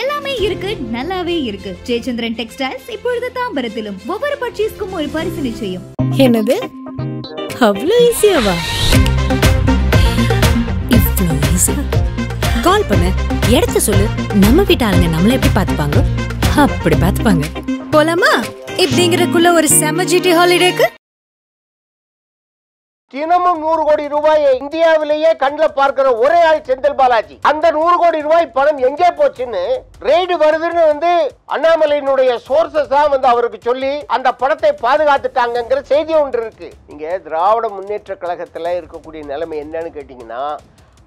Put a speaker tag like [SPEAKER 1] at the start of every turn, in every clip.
[SPEAKER 1] எல்லாமே இருக்கு நல்லாவே இருக்கு. ஜெயச்சந்திரன் டெக்ஸ்டைல்ஸ் இப்பொழுது தாம்பரத்திலும் ஒவ்வொரு பர்ச்சேஸ்க்கும் ஒரு பரிசு நிச்சயம்
[SPEAKER 2] என்னது? அவ்வளோ ஈஸியாவா கால் பண்ணு இடத்த சொல்லு. நம்ம வீட்டு ஆளுங்க நம்மள எப்படி பாத்துப்பாங்க அப்படி பாத்துப்பாங்க போலாமா? இப்படிங்கிறதுக்குள்ள ஒரு செம ஜிடி ஹாலிடேக்கு
[SPEAKER 3] தினமும் நூறு கோடி ரூபாயை இந்தியாவிலேயே கண்ணில் பார்க்கிற ஒரே ஆள் செந்தில் பாலாஜி. அந்த நூறு கோடி ரூபாய் பணம் எங்கே போச்சுன்னு ரெய்டு வருதுன்னு வந்து அண்ணாமலையினுடைய சோர்சஸ் தான் வந்து அவருக்கு சொல்லி அந்த பணத்தை பாதுகாத்துட்டாங்கங்கிற செய்தி ஒன்று இருக்கு. நீங்க திராவிட முன்னேற்ற கழகத்தில் இருக்கக்கூடிய நிலைமை என்னன்னு கேட்டீங்கன்னா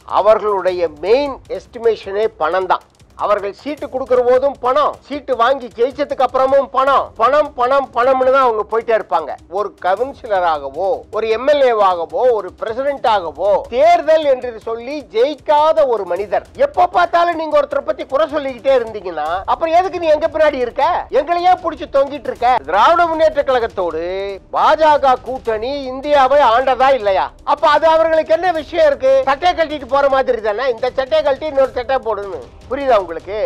[SPEAKER 3] அவர்களுடைய மெயின் எஸ்டிமேஷனே பணம் தான் அவர்கள் சீட்டு கொடுக்கிற போதும் பணம். சீட்டு வாங்கி ஜெயிச்சதுக்கு அப்புறமும் பணம். பணம் பணம் பணம்னு தான் அவங்க போயிட்டே இருப்பாங்க. ஒரு கவுன்சிலராகவோ ஒரு எம்எல்ஏவாகவோ ஒரு பிரசிடென்ட் ஆகவோ தேர்தல் என்று சொல்லி ஜெயிக்காத ஒரு மனிதர். எப்ப பார்த்தாலும் நீங்க ஒருத்தரை பத்தி குறை சொல்லிக்கிட்டே இருந்தீங்கன்னா அப்புறம் எதுக்கு நீ எங்க பின்னாடி இருக்க? எங்களையே புடிச்சு தொங்கிட்டு இருக்க? திராவிட முன்னேற்ற கழகத்தோடு பாஜக கூட்டணி இந்தியாவை ஆண்டதா இல்லையா? அப்ப அது அவர்களுக்கு என்ன விஷயம் இருக்கு? சட்டை கட்டிட்டு போற மாதிரி தானே? இந்த சட்டை கழட்டி இன்னொரு சட்டை போடுன்னு. புரியுதா உங்களுக்கு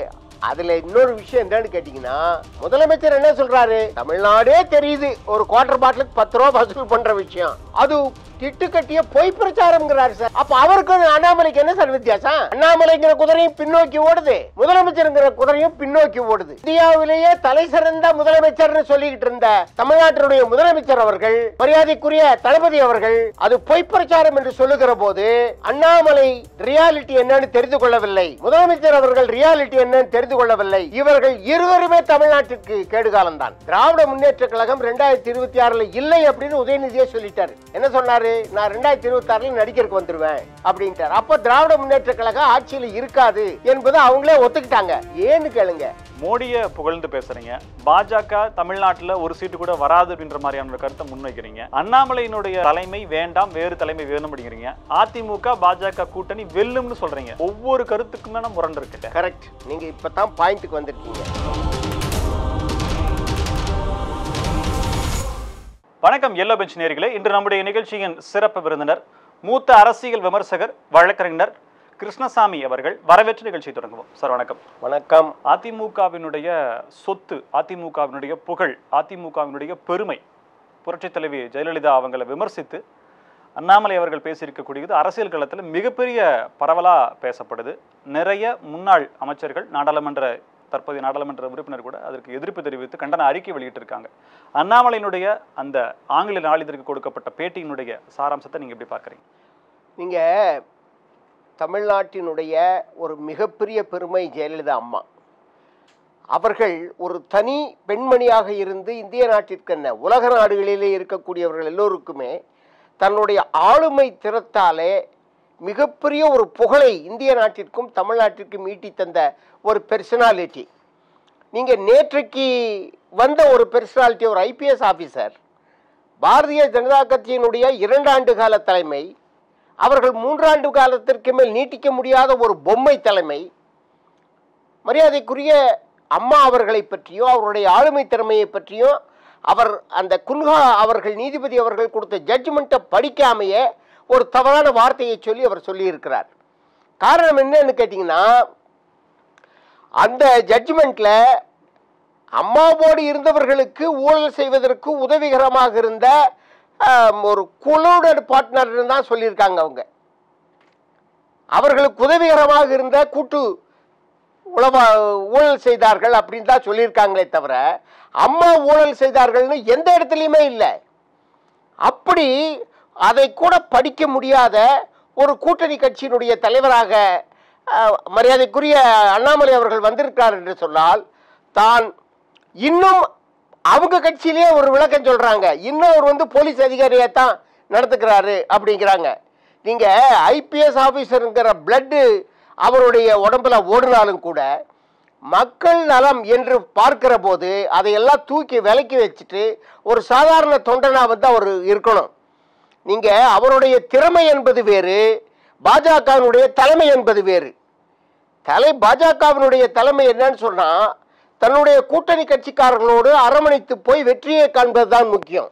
[SPEAKER 3] அதுல இன்னொரு விஷயம் என்னன்னு கேட்டீங்கன்னா முதலமைச்சர் என்ன சொல்றாரு? தமிழ்நாடே தெரியுது ஒரு குவார்டர் பாட்டிலுக்கு பத்து ரூபா வசூல் பண்ற விஷயம். அது திட்டு கட்டிய பொய் பிரச்சாரம்ங்கிறாரு சார். அப்ப அவருக்கு அண்ணாமலைக்கு என்ன சார் வித்தியாசம்? அண்ணாமலைங்கிற குதிரையும் பின்னோக்கி ஓடுது. முதலமைச்சருங்கிற குதிரையும் பின்னோக்கி ஓடுது. இந்தியாவிலேயே தலை சிறந்த முதலமைச்சர்னு சொல்லிக்கிட்டு இருந்த தமிழ்நாட்டினுடைய முதலமைச்சர் அவர்கள் மரியாதைக்குரிய தளபதி அவர்கள் அது பொய் பிரச்சாரம் என்று சொல்லுகிற போது அண்ணாமலை ரியாலிட்டி என்னன்னு தெரிந்து கொள்ளவில்லை. முதலமைச்சர் அவர்கள் ரியாலிட்டி என்னன்னு தெரிந்து கொள்ளவில்லை. இவர்கள் இருவருமே தமிழ்நாட்டிற்கு கேடுகாலம் தான் திராவிட முன்னேற்ற கழகம் இரண்டாயிரத்தி இருபத்தி ஆறுல இல்லை அப்படின்னு உதயநிதியே சொல்லிட்டாரு. என்ன சொன்னாரு? நான் ரெண்டாயிரத்தி இருபத்தி ஆறுல நடிக்கிறதுக்கு வந்துருவேன் அப்படின்ட்டார். அப்ப திராவிட முன்னேற்ற கழகம் ஆட்சியில் இருக்காது என்பதை அவங்களே ஒத்துக்கிட்டாங்க. ஏன்னு கேளுங்க.
[SPEAKER 4] மோடியை புகழ்ந்து பேசுறீங்க. பாஜக தமிழ்நாட்டுல ஒரு சீட்டு கூட வராது அப்படின்ற மாதிரியான கருத்தை முன்வைக்கிறீங்க. அண்ணாமலையினுடைய தலைமை வேண்டாம் வேறு தலைமை வேணும் அப்படிங்கிறீங்க. அதிமுக பாஜக கூட்டணி வெல்லும்னு சொல்றீங்க. ஒவ்வொரு கருத்துக்குமே முரண்டு இருக்கு.
[SPEAKER 3] கரெக்ட் நீங்க இப்பதான் பாயிண்ட்டுக்கு வந்திருக்கீங்க.
[SPEAKER 4] வணக்கம் எல்லோ பெஞ்ச் நேர்களே இன்று நம்முடைய நிகழ்ச்சியின் சிறப்பு விருந்தினர் மூத்த அரசியல் விமர்சகர் வழக்கறிஞர் கிருஷ்ணசாமி அவர்கள். வரவேற்று நிகழ்ச்சி தொடங்குவோம். சார் வணக்கம்.
[SPEAKER 3] வணக்கம்.
[SPEAKER 4] அதிமுகவினுடைய சொத்து அதிமுகவினுடைய புகழ் அதிமுகவினுடைய பெருமை புரட்சித் தலைவி ஜெயலலிதா அவங்களை விமர்சித்து அண்ணாமலை அவர்கள் பேசியிருக்கக்கூடியது அரசியல் களத்தில் மிகப்பெரிய பரவலாக பேசப்படுது. நிறைய முன்னாள் அமைச்சர்கள் நாடாளுமன்ற தற்போதைய நாடாளுமன்ற உறுப்பினர் கூட அதற்கு எதிர்ப்பு தெரிவித்து கண்டன அறிக்கை வெளியிட்டிருக்காங்க. அண்ணாமலையினுடைய அந்த ஆங்கில நாளிதழுக்கு கொடுக்கப்பட்ட பேட்டியினுடைய சாராம்சத்தை நீங்கள் எப்படி பார்க்குறீங்க?
[SPEAKER 3] நீங்கள் தமிழ்நாட்டினுடைய ஒரு மிகப்பெரிய பெருமை ஜெயலலிதா அம்மா. அவர்கள் ஒரு தனி பெண்மணியாக இருந்து இந்திய நாட்டிற்கு என்ன உலக நாடுகளிலே இருக்கக்கூடியவர்கள் எல்லோருக்குமே தன்னுடைய ஆளுமை திறத்தாலே மிகப்பெரிய ஒரு புகழை இந்திய நாட்டிற்கும் தமிழ்நாட்டிற்கும் ஈட்டி தந்த ஒரு பெர்சனாலிட்டி நீங்கள் நேற்றைக்கு வந்த ஒரு பெர்சனாலிட்டி ஒரு ஐபிஎஸ் ஆஃபீஸர் பாரதிய ஜனதா கட்சியினுடைய இரண்டாண்டு கால தலைமை அவர்கள் மூன்றாண்டு காலத்திற்கு மேல் நீட்டிக்க முடியாத ஒரு பொம்மை தலைமை மரியாதைக்குரிய அம்மா அவர்களை பற்றியோ அவருடைய ஆளுமை திறமையை பற்றியும் அவர் அந்த குன்ஹா அவர்கள் நீதிபதி அவர்கள் கொடுத்த ஜட்ஜ்மெண்ட்டை படிக்காமையே ஒரு தவறான வார்த்தையை சொல்லி அவர் சொல்லியிருக்கிறார். காரணம் என்னன்னு கேட்டிங்கன்னா அந்த ஜட்ஜ்மெண்ட்டில் அம்மாவோடு இருந்தவர்களுக்கு ஊழல் செய்வதற்கு உதவிகரமாக இருந்த ஒரு குழுவுடன் பார்ட்னர்னு தான் சொல்லியிருக்காங்க அவங்க. அவர்களுக்கு உதவிகரமாக இருந்த கூட்டு உழவா ஊழல் செய்தார்கள் அப்படின்னு தான் சொல்லியிருக்காங்களே தவிர அம்மா ஊழல் செய்தார்கள்னு எந்த இடத்துலையுமே இல்லை. அப்படி அதை கூட படிக்க முடியாத ஒரு கூட்டணி கட்சியினுடைய தலைவராக மரியாதைக்குரிய அண்ணாமலை அவர்கள் வந்திருக்கிறார் என்று சொன்னால் தான் இன்னும் அவங்க கட்சியிலேயே ஒரு விளக்கம் சொல்கிறாங்க இன்னும் அவர் வந்து போலீஸ் அதிகாரியை தான் நடத்துக்கிறாரு அப்படிங்கிறாங்க நீங்கள் ஐபிஎஸ் ஆஃபீஸருங்கிற பிளட்டு அவருடைய உடம்புல ஓடினாலும் கூட மக்கள் நலம் என்று பார்க்கிற போது அதையெல்லாம் தூக்கி விலக்கி வச்சுட்டு ஒரு சாதாரண தொண்டனாக வந்து அவர் இருக்கணும். நீங்க அவருடைய திறமை என்பது வேறு பாஜகவினுடைய தலைமை என்பது வேறு. தலை பாஜகவினுடைய தலைமை என்னன்னு சொன்னா தன்னுடைய கூட்டணி கட்சிக்காரர்களோடு அரவணைத்து போய் வெற்றியை காண்பதுதான் முக்கியம்.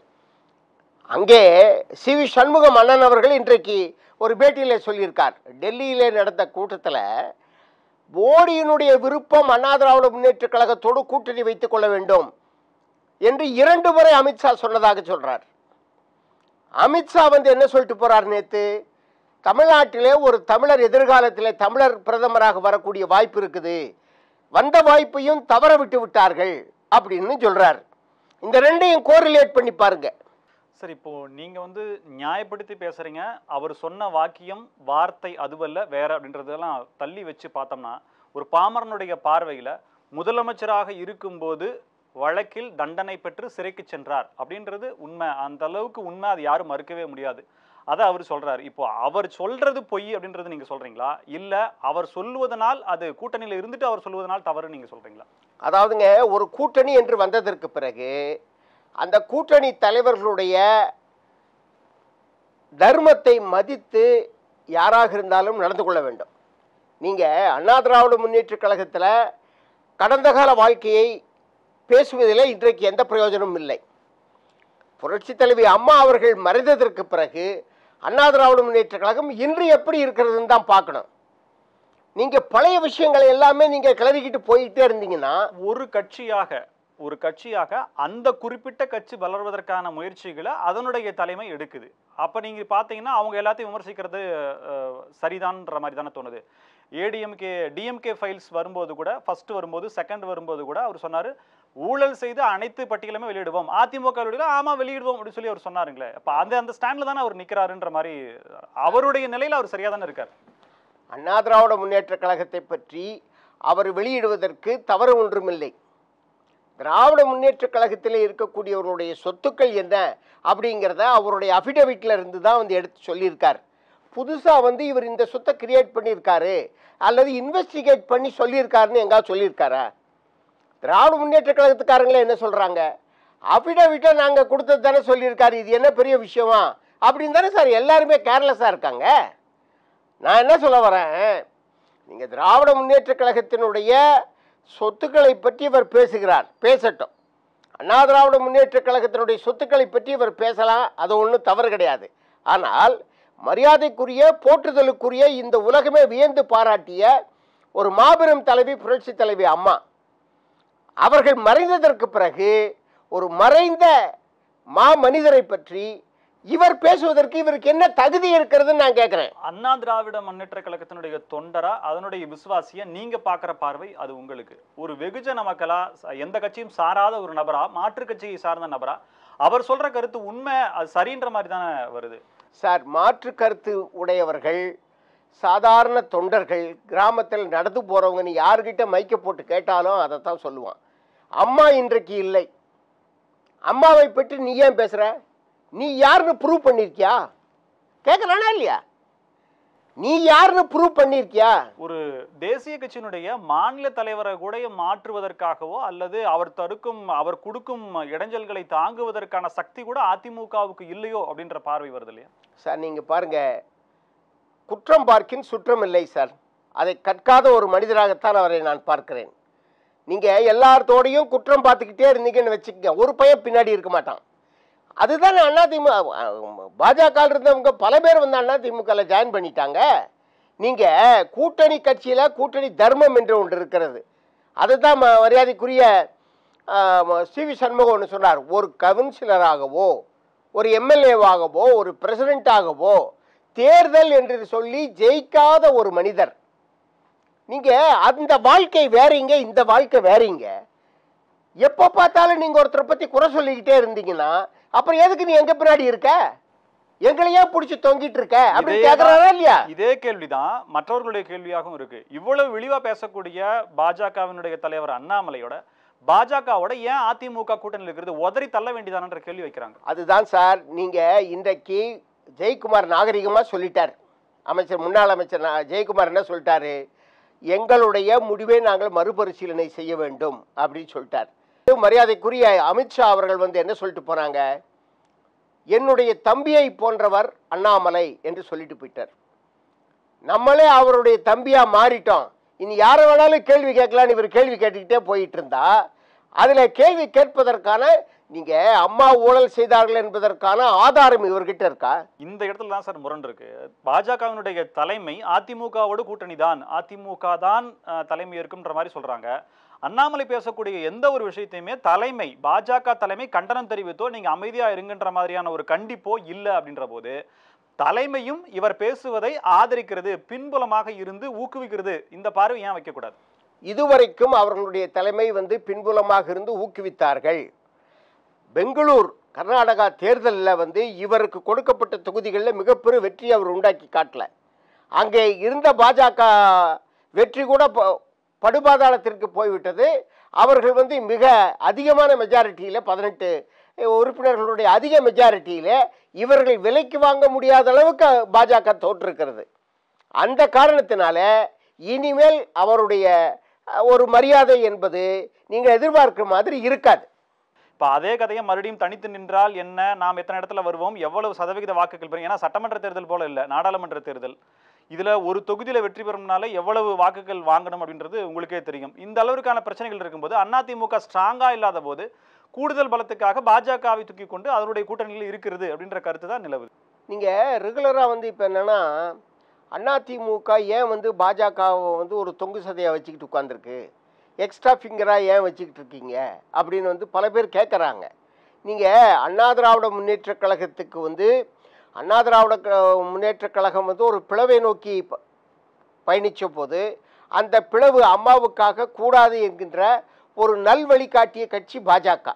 [SPEAKER 3] அங்கே சி. வி. சண்முகம் அண்ணன் அவர்கள் இன்றைக்கு ஒரு பேட்டியில் சொல்லியிருக்கார். டெல்லியிலே நடந்த கூட்டத்தில் மோடியினுடைய விருப்பம் அண்ணா திராவிட முன்னேற்ற கழகத்தோடு கூட்டணி வைத்துக் கொள்ள வேண்டும் என்று இரண்டு முறை அமித்ஷா சொன்னதாக சொல்றார். அமித்ஷா வந்து என்ன சொல்லிட்டு போறார் நேத்து? தமிழ்நாட்டிலே ஒரு தமிழர் எதிர்காலத்தில் தமிழர் பிரதமராக வரக்கூடிய வாய்ப்பு இருக்குது. வந்த வாய்ப்பையும் தவற விட்டு விட்டார்கள் அப்படின்னு சொல்றார். இந்த ரெண்டையும் கோரிலேட் பண்ணி பாருங்க.
[SPEAKER 4] சரி இப்போ நீங்க வந்து நியாயப்படுத்தி பேசுறீங்க. அவர் சொன்ன வாக்கியம் வார்த்தை அதுவல்ல வேற அப்படின்றதெல்லாம் தள்ளி வச்சு பார்த்தோம்னா ஒரு பாமரனுடைய பார்வையில் முதலமைச்சராக இருக்கும்போது வழக்கில் தண்டனை பெற்று சிறைக்கு சென்றார். அப்படின்றது உண்மை. அந்த அளவுக்கு உண்மை. அது யாரும் மறுக்கவே முடியாது. அதை அவர் சொல்றாரு. இப்போ அவர் சொல்றது பொய் அப்படின்றது நீங்க சொல்றீங்களா? இல்ல அவர் சொல்லுவதனால் அது கூட்டணியில இருந்துட்டு அவர் சொல்லுவதனால் தவறு நீங்க சொல்றீங்களா?
[SPEAKER 3] அதாவதுங்க ஒரு கூட்டணி என்று வந்ததற்கு பிறகு அந்த கூட்டணி தலைவர்களுடைய தர்மத்தை மதித்து யாராக இருந்தாலும் நடந்து கொள்ள வேண்டும். நீங்கள் அண்ணா திராவிட முன்னேற்ற கழகத்தில் கடந்த கால வாழ்க்கையை பேசுவதில் இன்றைக்கு எந்த பிரயோஜனமும் இல்லை. புரட்சி தலைவி அம்மா அவர்கள் மறைந்ததற்கு பிறகு அண்ணா திராவிட முன்னேற்ற கழகம் இன்று எப்படி இருக்கிறதுன்னு தான் பார்க்கணும். நீங்கள் பழைய விஷயங்களை எல்லாமே நீங்கள் கிளறிக்கிட்டு போயிட்டே இருந்தீங்கன்னா
[SPEAKER 4] ஒரு கட்சியாக ஒரு கட்சியாக அந்த குறிப்பிட்ட கட்சி வளர்வதற்கான முயற்சிகளை அதனுடைய தலைமை எடுக்குது. அப்போ நீங்கள் பார்த்தீங்கன்னா அவங்க எல்லாத்தையும் விமர்சிக்கிறது சரிதான்ற மாதிரி தானே தோணுது. ஏடிஎம்கே டிஎம்கே ஃபைல்ஸ் வரும்போது கூட ஃபஸ்ட்டு வரும்போது செகண்ட் வரும்போது கூட அவர் சொன்னார் ஊழல் செய்து அனைத்து பட்டியலுமே வெளியிடுவோம். அதிமுக ஆமா வெளியிடுவோம் அப்படின்னு சொல்லி அவர் சொன்னாருங்களே. அப்ப அந்த அந்த ஸ்டாண்ட்ல தானே அவர் நிக்கிறாருன்ற மாதிரி அவருடைய நிலையில அவர் சரியா தானே இருக்கார்?
[SPEAKER 3] அண்ணா திராவிட முன்னேற்ற கழகத்தை பற்றி அவர் வெளியிடுவதற்கு தவறு ஒன்றுமில்லை. திராவிட முன்னேற்ற கழகத்தில் இருக்கக்கூடியவர்களுடைய சொத்துக்கள் என்ன அப்படிங்கிறத அவருடைய அஃபிடவிட்டில் இருந்து தான் வந்து எடுத்து சொல்லியிருக்கார். புதுசாக வந்து இவர் இந்த சொத்தை கிரியேட் பண்ணியிருக்காரு அல்லது இன்வெஸ்டிகேட் பண்ணி சொல்லியிருக்காருன்னு எங்காவது சொல்லியிருக்காரா? திராவிட முன்னேற்ற கழகத்துக்காரங்களே என்ன சொல்கிறாங்க அஃபிடவிட்டை நாங்கள் கொடுத்தது தானே சொல்லியிருக்காரு. இது என்ன பெரிய விஷயமா? அப்படின்னு தானே சார் எல்லாருமே கேர்லெஸ்ஸாக இருக்காங்க. நான் என்ன சொல்ல வரேன்? நீங்கள் திராவிட முன்னேற்ற கழகத்தினுடைய சொத்துக்களை பற்றி இவர் பேசுகிறார். பேசட்டும். அண்ணா திராவிட முன்னேற்ற கழகத்தினுடைய சொத்துக்களை பற்றி இவர் பேசலாம். அது ஒன்றும் தவறு கிடையாது. ஆனால் மரியாதைக்குரிய போற்றுதலுக்குரிய இந்த உலகமே வியந்து பாராட்டிய ஒரு மாபெரும் தலைவி புரட்சி தலைவி அம்மா. அவர்கள் மறைந்ததற்கு பிறகு ஒரு மறைந்த மா மனிதரை பற்றி இவர் பேசுவதற்கு இவருக்கு என்ன தகுதி இருக்கிறதுன்னு நான் கேட்குறேன்.
[SPEAKER 4] அண்ணா திராவிட முன்னேற்ற கழகத்தினுடைய தொண்டரா அதனுடைய விசுவாசிய நீங்க பாக்குற பார்வை அது உங்களுக்கு. ஒரு வெகுஜன மக்களா எந்த கட்சியும் சாராத ஒரு நபரா மாற்று கட்சியை சார்ந்த நபரா அவர் சொல்ற கருத்து உண்மை அது சரின்ற மாதிரி தானே வருது.
[SPEAKER 3] சார் மாற்று கருத்து உடையவர்கள் சாதாரண தொண்டர்கள் கிராமத்தில் நடந்து போகிறவங்க நீ யாருக்கிட்ட மைக்க போட்டு கேட்டாலும் அதை தான் சொல்லுவான். அம்மா இன்றைக்கு இல்லை. அம்மாவை பற்றி நீ ஏன் பேசுகிற நீ யாருன்னு ப்ரூவ் பண்ணியிருக்கியா கேட்குறானா இல்லையா? நீ யாருன்னு ப்ரூவ் பண்ணியிருக்கியா
[SPEAKER 4] ஒரு தேசிய கட்சியினுடைய மாநில தலைவரை கூட மாற்றுவதற்காகவோ அல்லது அவர் தடுக்கும் அவர் கொடுக்கும் இடைஞ்சல்களை தாங்குவதற்கான சக்தி கூட அதிமுகவுக்கு இல்லையோ அப்படின்ற பார்வை வருது இல்லையா?
[SPEAKER 3] சார் நீங்கள் பாருங்க. குற்றம் பார்க்கின் சுற்றம் இல்லை சார். அதை கற்காத ஒரு மனிதராகத்தான் அவரை நான் பார்க்கிறேன். நீங்கள் எல்லாத்தோடையும் குற்றம் பார்த்துக்கிட்டே இருந்தீங்கன்னு வச்சுக்கோங்க. ஒரு பையன் பின்னாடி இருக்க மாட்டான். அதுதானே அதிமுக பாஜக இருந்தவங்க பல பேர் வந்து அதிமுகவில் ஜாயின் பண்ணிட்டாங்க. நீங்கள் கூட்டணி கட்சியில் கூட்டணி தர்மம் என்று ஒன்று இருக்கிறது. அதுதான் மரியாதைக்குரிய சி வி சண்முகம் ஒன்று சொன்னார். ஒரு கவுன்சிலராகவோ ஒரு எம்எல்ஏவாகவோ ஒரு பிரசிடெண்ட்டாகவோ தேர்தல் என்று சொல்லி ஜெயிக்காத ஒரு மனிதர். நீங்க அந்த வாழ்க்கை வேறீங்க இந்த வாழ்க்கை வேறீங்க. எப்போ பார்த்தாலும் நீங்க ஒருத்தரை பத்தி குறை சொல்லிக்கிட்டே இருந்தீங்கன்னா அப்புறம் எதுக்கு நீ எங்க பின்னாடி இருக்க? எங்களையே பிடிச்சி தொங்கிட்டு இருக்க? அப்படின்னு. கேக்குறாரா இல்லையா?
[SPEAKER 4] இதே கேள்விதான் மற்றவர்களுடைய கேள்வியாகவும் இருக்கு. இவ்வளவு இழிவா பேசக்கூடிய பாஜகவினுடைய தலைவர் அண்ணாமலையோட பாஜகவோட ஏன் அதிமுக கூட்டணியில் இருக்கிறது உதறி தள்ள வேண்டியதானன்ற கேள்வி வைக்கிறாங்க.
[SPEAKER 3] அதுதான் சார் நீங்க இன்றைக்கு ஜெயக்குமார் நாகரிகமா சொல்லிட்டார். அமைச்சர் முன்னாள் அமைச்சர் ஜெயக்குமார் என்ன சொல்லிட்டாரு? எங்களுடைய முடிவை நாங்கள் மறுபரிசீலனை செய்ய வேண்டும் அப்படின்னு சொல்லிட்டார். மரியாதைக்குரிய அமித்ஷா அவர்கள் வந்து என்ன சொல்லிட்டு போனாங்க என்னுடைய தம்பியை போன்றவர் அண்ணாமலை என்று சொல்லிட்டு போயிட்டார். நம்மளே அவருடைய தம்பியா மாறிட்டோம். இனி யாரை வேணாலும் கேள்வி கேட்கலான்னு இவர் கேள்வி கேட்டுக்கிட்டே போயிட்டு இருந்தா அதுல கேள்வி கேட்பதற்கான நீங்க அம்மா ஊழல் செய்தார்கள் என்பதற்கான ஆதாரம் இவர்கிட்ட இருக்கா?
[SPEAKER 4] இந்த இடத்துல தான் சார் முரண் இருக்கு. பாஜகவினுடைய தலைமை அதிமுகவோடு கூட்டணி தான். அதிமுக தான் தலைமை இருக்குன்ற மாதிரி சொல்றாங்க. அண்ணாமலை பேசக்கூடிய எந்த ஒரு விஷயத்தையுமே தலைமை பாஜக தலைமை கண்டனம் தெரிவித்தோ நீங்க அமைதியா இருங்கன்ற மாதிரியான ஒரு கண்டிப்போ இல்லை அப்படின்ற போது தலைமையும் இவர் பேசுவதை ஆதரிக்கிறது பின்புலமாக இருந்து ஊக்குவிக்கிறது இந்த பார்வை ஏன் வைக்கக்கூடாது?
[SPEAKER 3] இதுவரைக்கும் அவர்களுடைய தலைமை வந்து பின்புலமாக இருந்து ஊக்குவித்தார்கள். பெங்களூர் கர்நாடகா தேர்தலில் வந்து இவருக்கு கொடுக்கப்பட்ட தொகுதிகளில் மிகப்பெரிய வெற்றி அவர் உண்டாக்கி காட்டல. அங்கே இருந்த பாஜக வெற்றி கூட ப- படுபாதாளத்திற்கு போய்விட்டது. அவர்கள் வந்து மிக அதிகமான மெஜாரிட்டியில் பதினெட்டு உறுப்பினர்களுடைய அதிக மெஜாரிட்டியில் இவர்கள் விலைக்கு வாங்க முடியாத அளவுக்கு பாஜக தோற்றிருக்கிறது. அந்த காரணத்தினால இனிமேல் அவருடைய ஒரு மரியாதை என்பது நீங்கள் எதிர்பார்க்கிற மாதிரி இருக்காது.
[SPEAKER 4] இப்போ அதே கதையை மறுபடியும் தனித்து நின்றால் என்ன? நாம் எத்தனை இடத்துல வருவோம்? எவ்வளவு சதவிகித வாக்குகள் பெறும்? ஏன்னா சட்டமன்ற தேர்தல் போல இல்லை நாடாளுமன்ற தேர்தல். இதில் ஒரு தொகுதியில் வெற்றி பெறும்னால எவ்வளவு வாக்குகள் வாங்கணும் அப்படின்றது உங்களுக்கே தெரியும். இந்த அளவிற்கான பிரச்சனைகள் இருக்கும்போது அதிமுக ஸ்ட்ராங்காக இல்லாத போது கூடுதல் பலத்துக்காக பாஜகவை தூக்கி கொண்டு அதனுடைய கூட்டணியில் இருக்கிறது அப்படின்ற கருத்து தான் நிலவுது.
[SPEAKER 3] நீங்கள் ரெகுலராக வந்து இப்போ என்னென்னா அதிமுக ஏன் வந்து பாஜகவை வந்து ஒரு தொங்கு சதையாக வச்சுக்கிட்டு உட்காந்துருக்கு எக்ஸ்ட்ரா ஃபிங்கராக ஏன் வச்சுக்கிட்டு இருக்கீங்க அப்படின்னு வந்து பல பேர் கேட்குறாங்க நீங்கள் அண்ணா திராவிட முன்னேற்றக் கழகத்துக்கு வந்து அண்ணா திராவிட க- முன்னேற்றக் கழகம் வந்து ஒரு பிளவை நோக்கி பயணித்த போது அந்த பிளவு அம்மாவுக்காக கூடாது என்கின்ற ஒரு நல்வழி காட்டிய கட்சி பாஜக.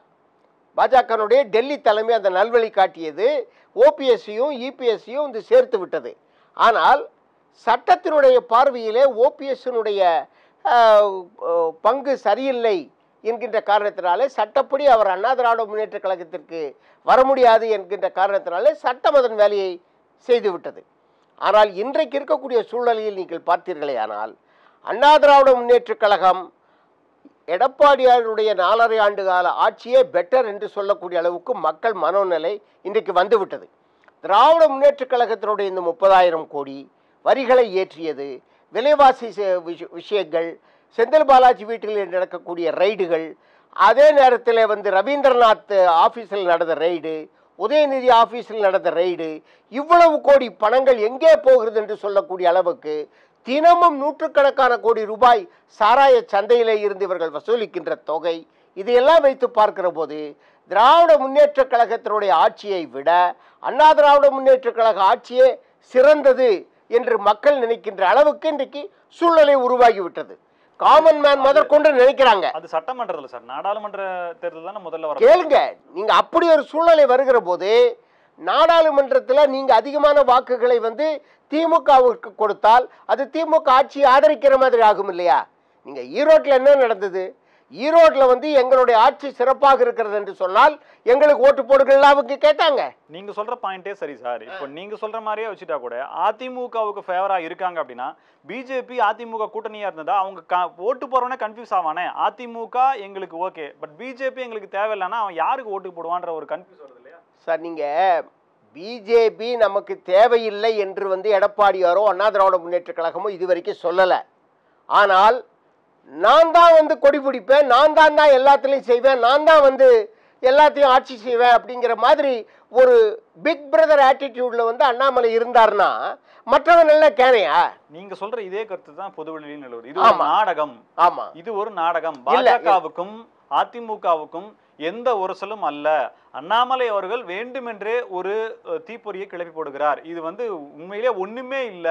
[SPEAKER 3] பாஜகனுடைய டெல்லி தலைமை அந்த நல்வழி காட்டியது ஓபிஎஸ்சியும் இபிஎஸ்சியும் வந்து சேர்த்து விட்டது. ஆனால் சட்டத்தினுடைய பார்வையிலே ஓபிஎஸ்னுடைய பங்கு சரியில்லை என்கின்ற காரணத்தினாலே சட்டப்படி அவர் அண்ணா திராவிட முன்னேற்ற கழகத்திற்கு வர முடியாது என்கின்ற காரணத்தினாலே சட்டம் அதன் வேலையை செய்துவிட்டது. ஆனால் இன்றைக்கு இருக்கக்கூடிய சூழ்நிலையில் நீங்கள் பார்த்தீர்களே ஆனால் அண்ணா திராவிட முன்னேற்றக் கழகம் எடப்பாடியாருடைய நாலரை ஆண்டு கால ஆட்சியே பெட்டர் என்று சொல்லக்கூடிய அளவுக்கு மக்கள் மனோநிலை இன்றைக்கு வந்துவிட்டது. திராவிட முன்னேற்றக் கழகத்தினுடைய இந்த முப்பதாயிரம் கோடி வரிகளை ஏற்றியது விலைவாசி விஷயங்கள் செந்தில் பாலாஜி வீட்டில் நடக்கக்கூடிய ரைடுகள் அதே நேரத்தில் வந்து ரவீந்திரநாத் ஆஃபீஸில் நடந்த ரைடு உதயநிதி ஆஃபீஸில் நடந்த ரைடு இவ்வளவு கோடி பணங்கள் எங்கே போகிறது என்று சொல்லக்கூடிய அளவுக்கு தினமும் நூற்றுக்கணக்கான கோடி ரூபாய் சாராய சந்தையிலே இருந்து இவர்கள் வசூலிக்கின்ற தொகை இதையெல்லாம் வைத்து பார்க்கிற போது திராவிட முன்னேற்றக் கழகத்தினுடைய ஆட்சியை விட அண்ணா திராவிட முன்னேற்றக் கழக ஆட்சியே சிறந்தது என்று மக்கள் நினைக்கின்ற அளவுக்கு இன்றைக்கு சூழ்நிலை உருவாகிவிட்டது. காமன் மேன் முதற்கொண்டு நினைக்கிறாங்க.
[SPEAKER 4] அது சட்டமன்றத்தில் சார். நாடாளுமன்ற தேர்தல் தானே முதல்ல வர
[SPEAKER 3] கேளுங்க நீங்க அப்படி ஒரு சூழ்நிலை வருகிற போது நாடாளுமன்றத்தில் நீங்க அதிகமான வாக்குகளை வந்து திமுகவுக்கு கொடுத்தால் அது திமுக ஆட்சியை ஆதரிக்கிற மாதிரி ஆகும் இல்லையா? நீங்க ஈரோட்டில் என்ன நடந்தது? ஈரோட்டில் வந்து எங்களுடைய ஆட்சி சிறப்பாக இருக்கிறது என்று சொன்னால் எங்களுக்கு ஓட்டு போடுங்கள் அவங்க கேட்டாங்க.
[SPEAKER 4] நீங்க சொல்ற பாயிண்டே சரி சார் இப்போ நீங்க சொல்ற மாதிரியே வச்சுட்டா கூட அதிமுகவுக்கு ஃபேவரா இருக்காங்க அப்படின்னா பிஜேபி அதிமுக கூட்டணியா இருந்ததா அவங்க ஓட்டு போறவனே கன்ஃபியூஸ் ஆவானே. அதிமுக எங்களுக்கு ஓகே பட் பிஜேபி எங்களுக்கு தேவையில்லைன்னா அவன் யாருக்கு ஓட்டு போடுவான்ற ஒரு கன்ஃபியூஸ் வருது இல்லையா?
[SPEAKER 3] சார் நீங்க பிஜேபி நமக்கு தேவையில்லை என்று வந்து எடப்பாடியாரோ அண்ணா திராவிட முன்னேற்ற கழகமோ இதுவரைக்கும் சொல்லலை. ஆனால் நான் தான் வந்து கொடி பிடிப்பேன் நான் தான் தான் எல்லாத்துலேயும் செய்வேன் நான் தான் வந்து எல்லாத்தையும் ஆட்சி செய்வேன் அப்படிங்கிற மாதிரி ஒரு பிக் பிரதர் ஆட்டிடியூட்ல வந்து அண்ணாமலை இருந்தார்னா மற்றவன் நல்ல கேனையா?
[SPEAKER 4] நீங்க சொல்ற இதே கருத்து தான் பொதுவெளியில் நிலவுது. இது ஒரு. நாடகம்.
[SPEAKER 3] ஆமா.
[SPEAKER 4] இது ஒரு நாடகம். பாஜகவுக்கும் அதிமுகவுக்கும் எந்த உரசலும் அல்ல. அண்ணாமலை அவர்கள் வேண்டுமென்றே ஒரு தீப்பொறியை கிளப்பி போடுகிறார். இது வந்து உண்மையிலே ஒண்ணுமே இல்ல.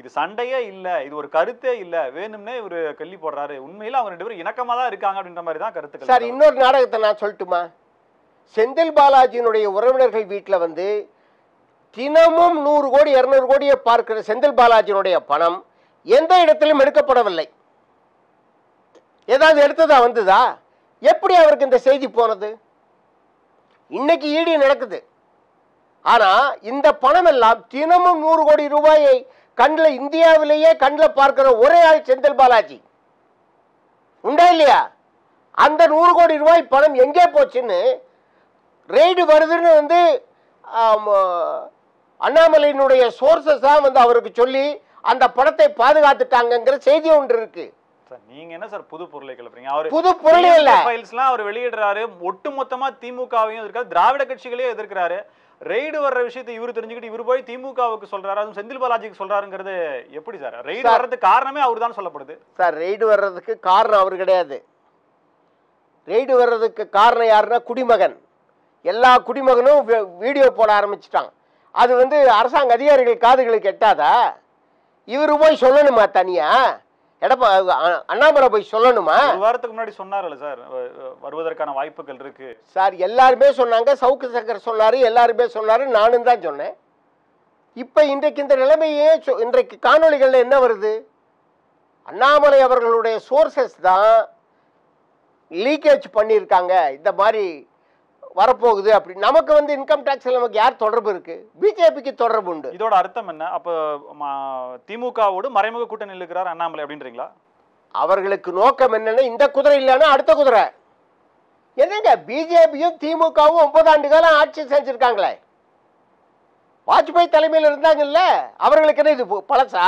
[SPEAKER 4] இது சண்டையே இல்லை இது ஒரு கருத்தே இல்லை வேணும்னே இவர் கள்ளி போடுறாரு. உண்மையில அவங்க ரெண்டு பேரும் இணக்கமா தான் இருக்காங்க அப்படின்ற மாதிரி தான் கருத்துக்கள்.
[SPEAKER 3] சார் இன்னொரு நாடகத்தை நான் சொல்லட்டுமா? செந்தில் பாலாஜியினுடைய உறவினர்கள் வீட்டில் வந்து தினமும் நூறு கோடி இரநூறு கோடியை பார்க்கிற செந்தில் பாலாஜியினுடைய பணம் எந்த இடத்திலும் எடுக்கப்படவில்லை. ஏதாவது எடுத்ததா வந்ததா? எப்படி அவருக்கு இந்த செய்தி போனது? இன்னைக்கு ஈடி நடக்குது. ஆனா இந்த பணம் எல்லாம் தினமும் நூறு கோடி ரூபாயை கண்ணில் இந்தியாவிலேயே கண்ணில் பார்க்கிற ஒரே ஆள் செந்தில் பாலாஜி. உண்டா இல்லையா? அந்த நூறு கோடி ரூபாய் பணம் எங்கே போச்சுன்னு ரெய்டு வருதுன்னு வந்து அண்ணாமலையினுடைய சோர்சஸ் தான் வந்து அவருக்கு சொல்லி அந்த பணத்தை பாதுகாத்துட்டாங்கங்கிற செய்தி ஒன்று இருக்கு.
[SPEAKER 4] நீங்க என்ன சார் புது பொருளை கிளப்புறீங்க? அவரு
[SPEAKER 3] புது பொருளே இல்ல.
[SPEAKER 4] ஃபைல்ஸ்லாம் அவர் வெளியிடுறாரு. ஒட்டுமொத்தமா திமுகவையும் எதிர்க்காரு திராவிட கட்சிகளையும் எதிர்க்கிறாரு. ரெய்டு வர்ற விஷயத்தை இவர் தெரிஞ்சுக்கிட்டு இவர் போய் திமுகவுக்கு சொல்றாரு அதுவும் செந்தில் பாலாஜிக்கு சொல்றாருங்கிறது எப்படி சார்? ரெய்டு. வர்றதுக்கு காரணமே அவர் தான் சொல்லப்படுது.
[SPEAKER 3] சார் ரெய்டு வர்றதுக்கு காரணம் அவர் கிடையாது. ரெய்டு வர்றதுக்கு காரணம் யாருன்னா குடிமகன். எல்லா குடிமகனும் வீடியோ போட ஆரம்பிச்சிட்டான் அது வந்து அரசாங்க அதிகாரிகள் காதுகளுக்கு எட்டாதா இவர் போய் சொல்லணுமா தனியா? எடப்பா அண்ணாமலை போய் சொல்லணுமா?
[SPEAKER 4] ஒரு வாரத்துக்கு முன்னாடி சொன்னார்ல சார் வருவதற்கான வாய்ப்புகள் இருக்கு.
[SPEAKER 3] சார் எல்லாருமே சொன்னாங்க சவுக்கு சங்கர் சொன்னாரு எல்லாருமே சொன்னாரு நானும் தான் சொன்னேன். இப்போ இன்றைக்கு இந்த நிலைமையே இன்றைக்கு காணொளிகளில் என்ன வருது? அண்ணாமலை அவர்களுடைய சோர்சஸ் தான் லீக்கேஜ் பண்ணியிருக்காங்க. இந்த மாதிரி வரப்போகுது அப்படி. நமக்கு வந்து இன்கம் டேக்ஸில் நமக்கு யார் தொடர்பு இருக்கு? பிஜேபிக்கு தொடர்பு உண்டு.
[SPEAKER 4] இதோட அர்த்தம் என்ன? அப்ப திமுகவோடு மறைமுக கூட்டணி இருக்கிறார் அண்ணாமலை அப்படின்றீங்களா?
[SPEAKER 3] அவர்களுக்கு நோக்கம் என்னன்னா இந்த குதிரை இல்லைன்னா அடுத்த குதிரை. என்னங்க பிஜேபியும் திமுகவும் ஒன்பது ஆண்டு காலம் ஆட்சி செஞ்சிருக்காங்களே. வாஜ்பாய் தலைமையில் இருந்தாங்கல்ல அவர்களுக்கு என்ன இது பழசா?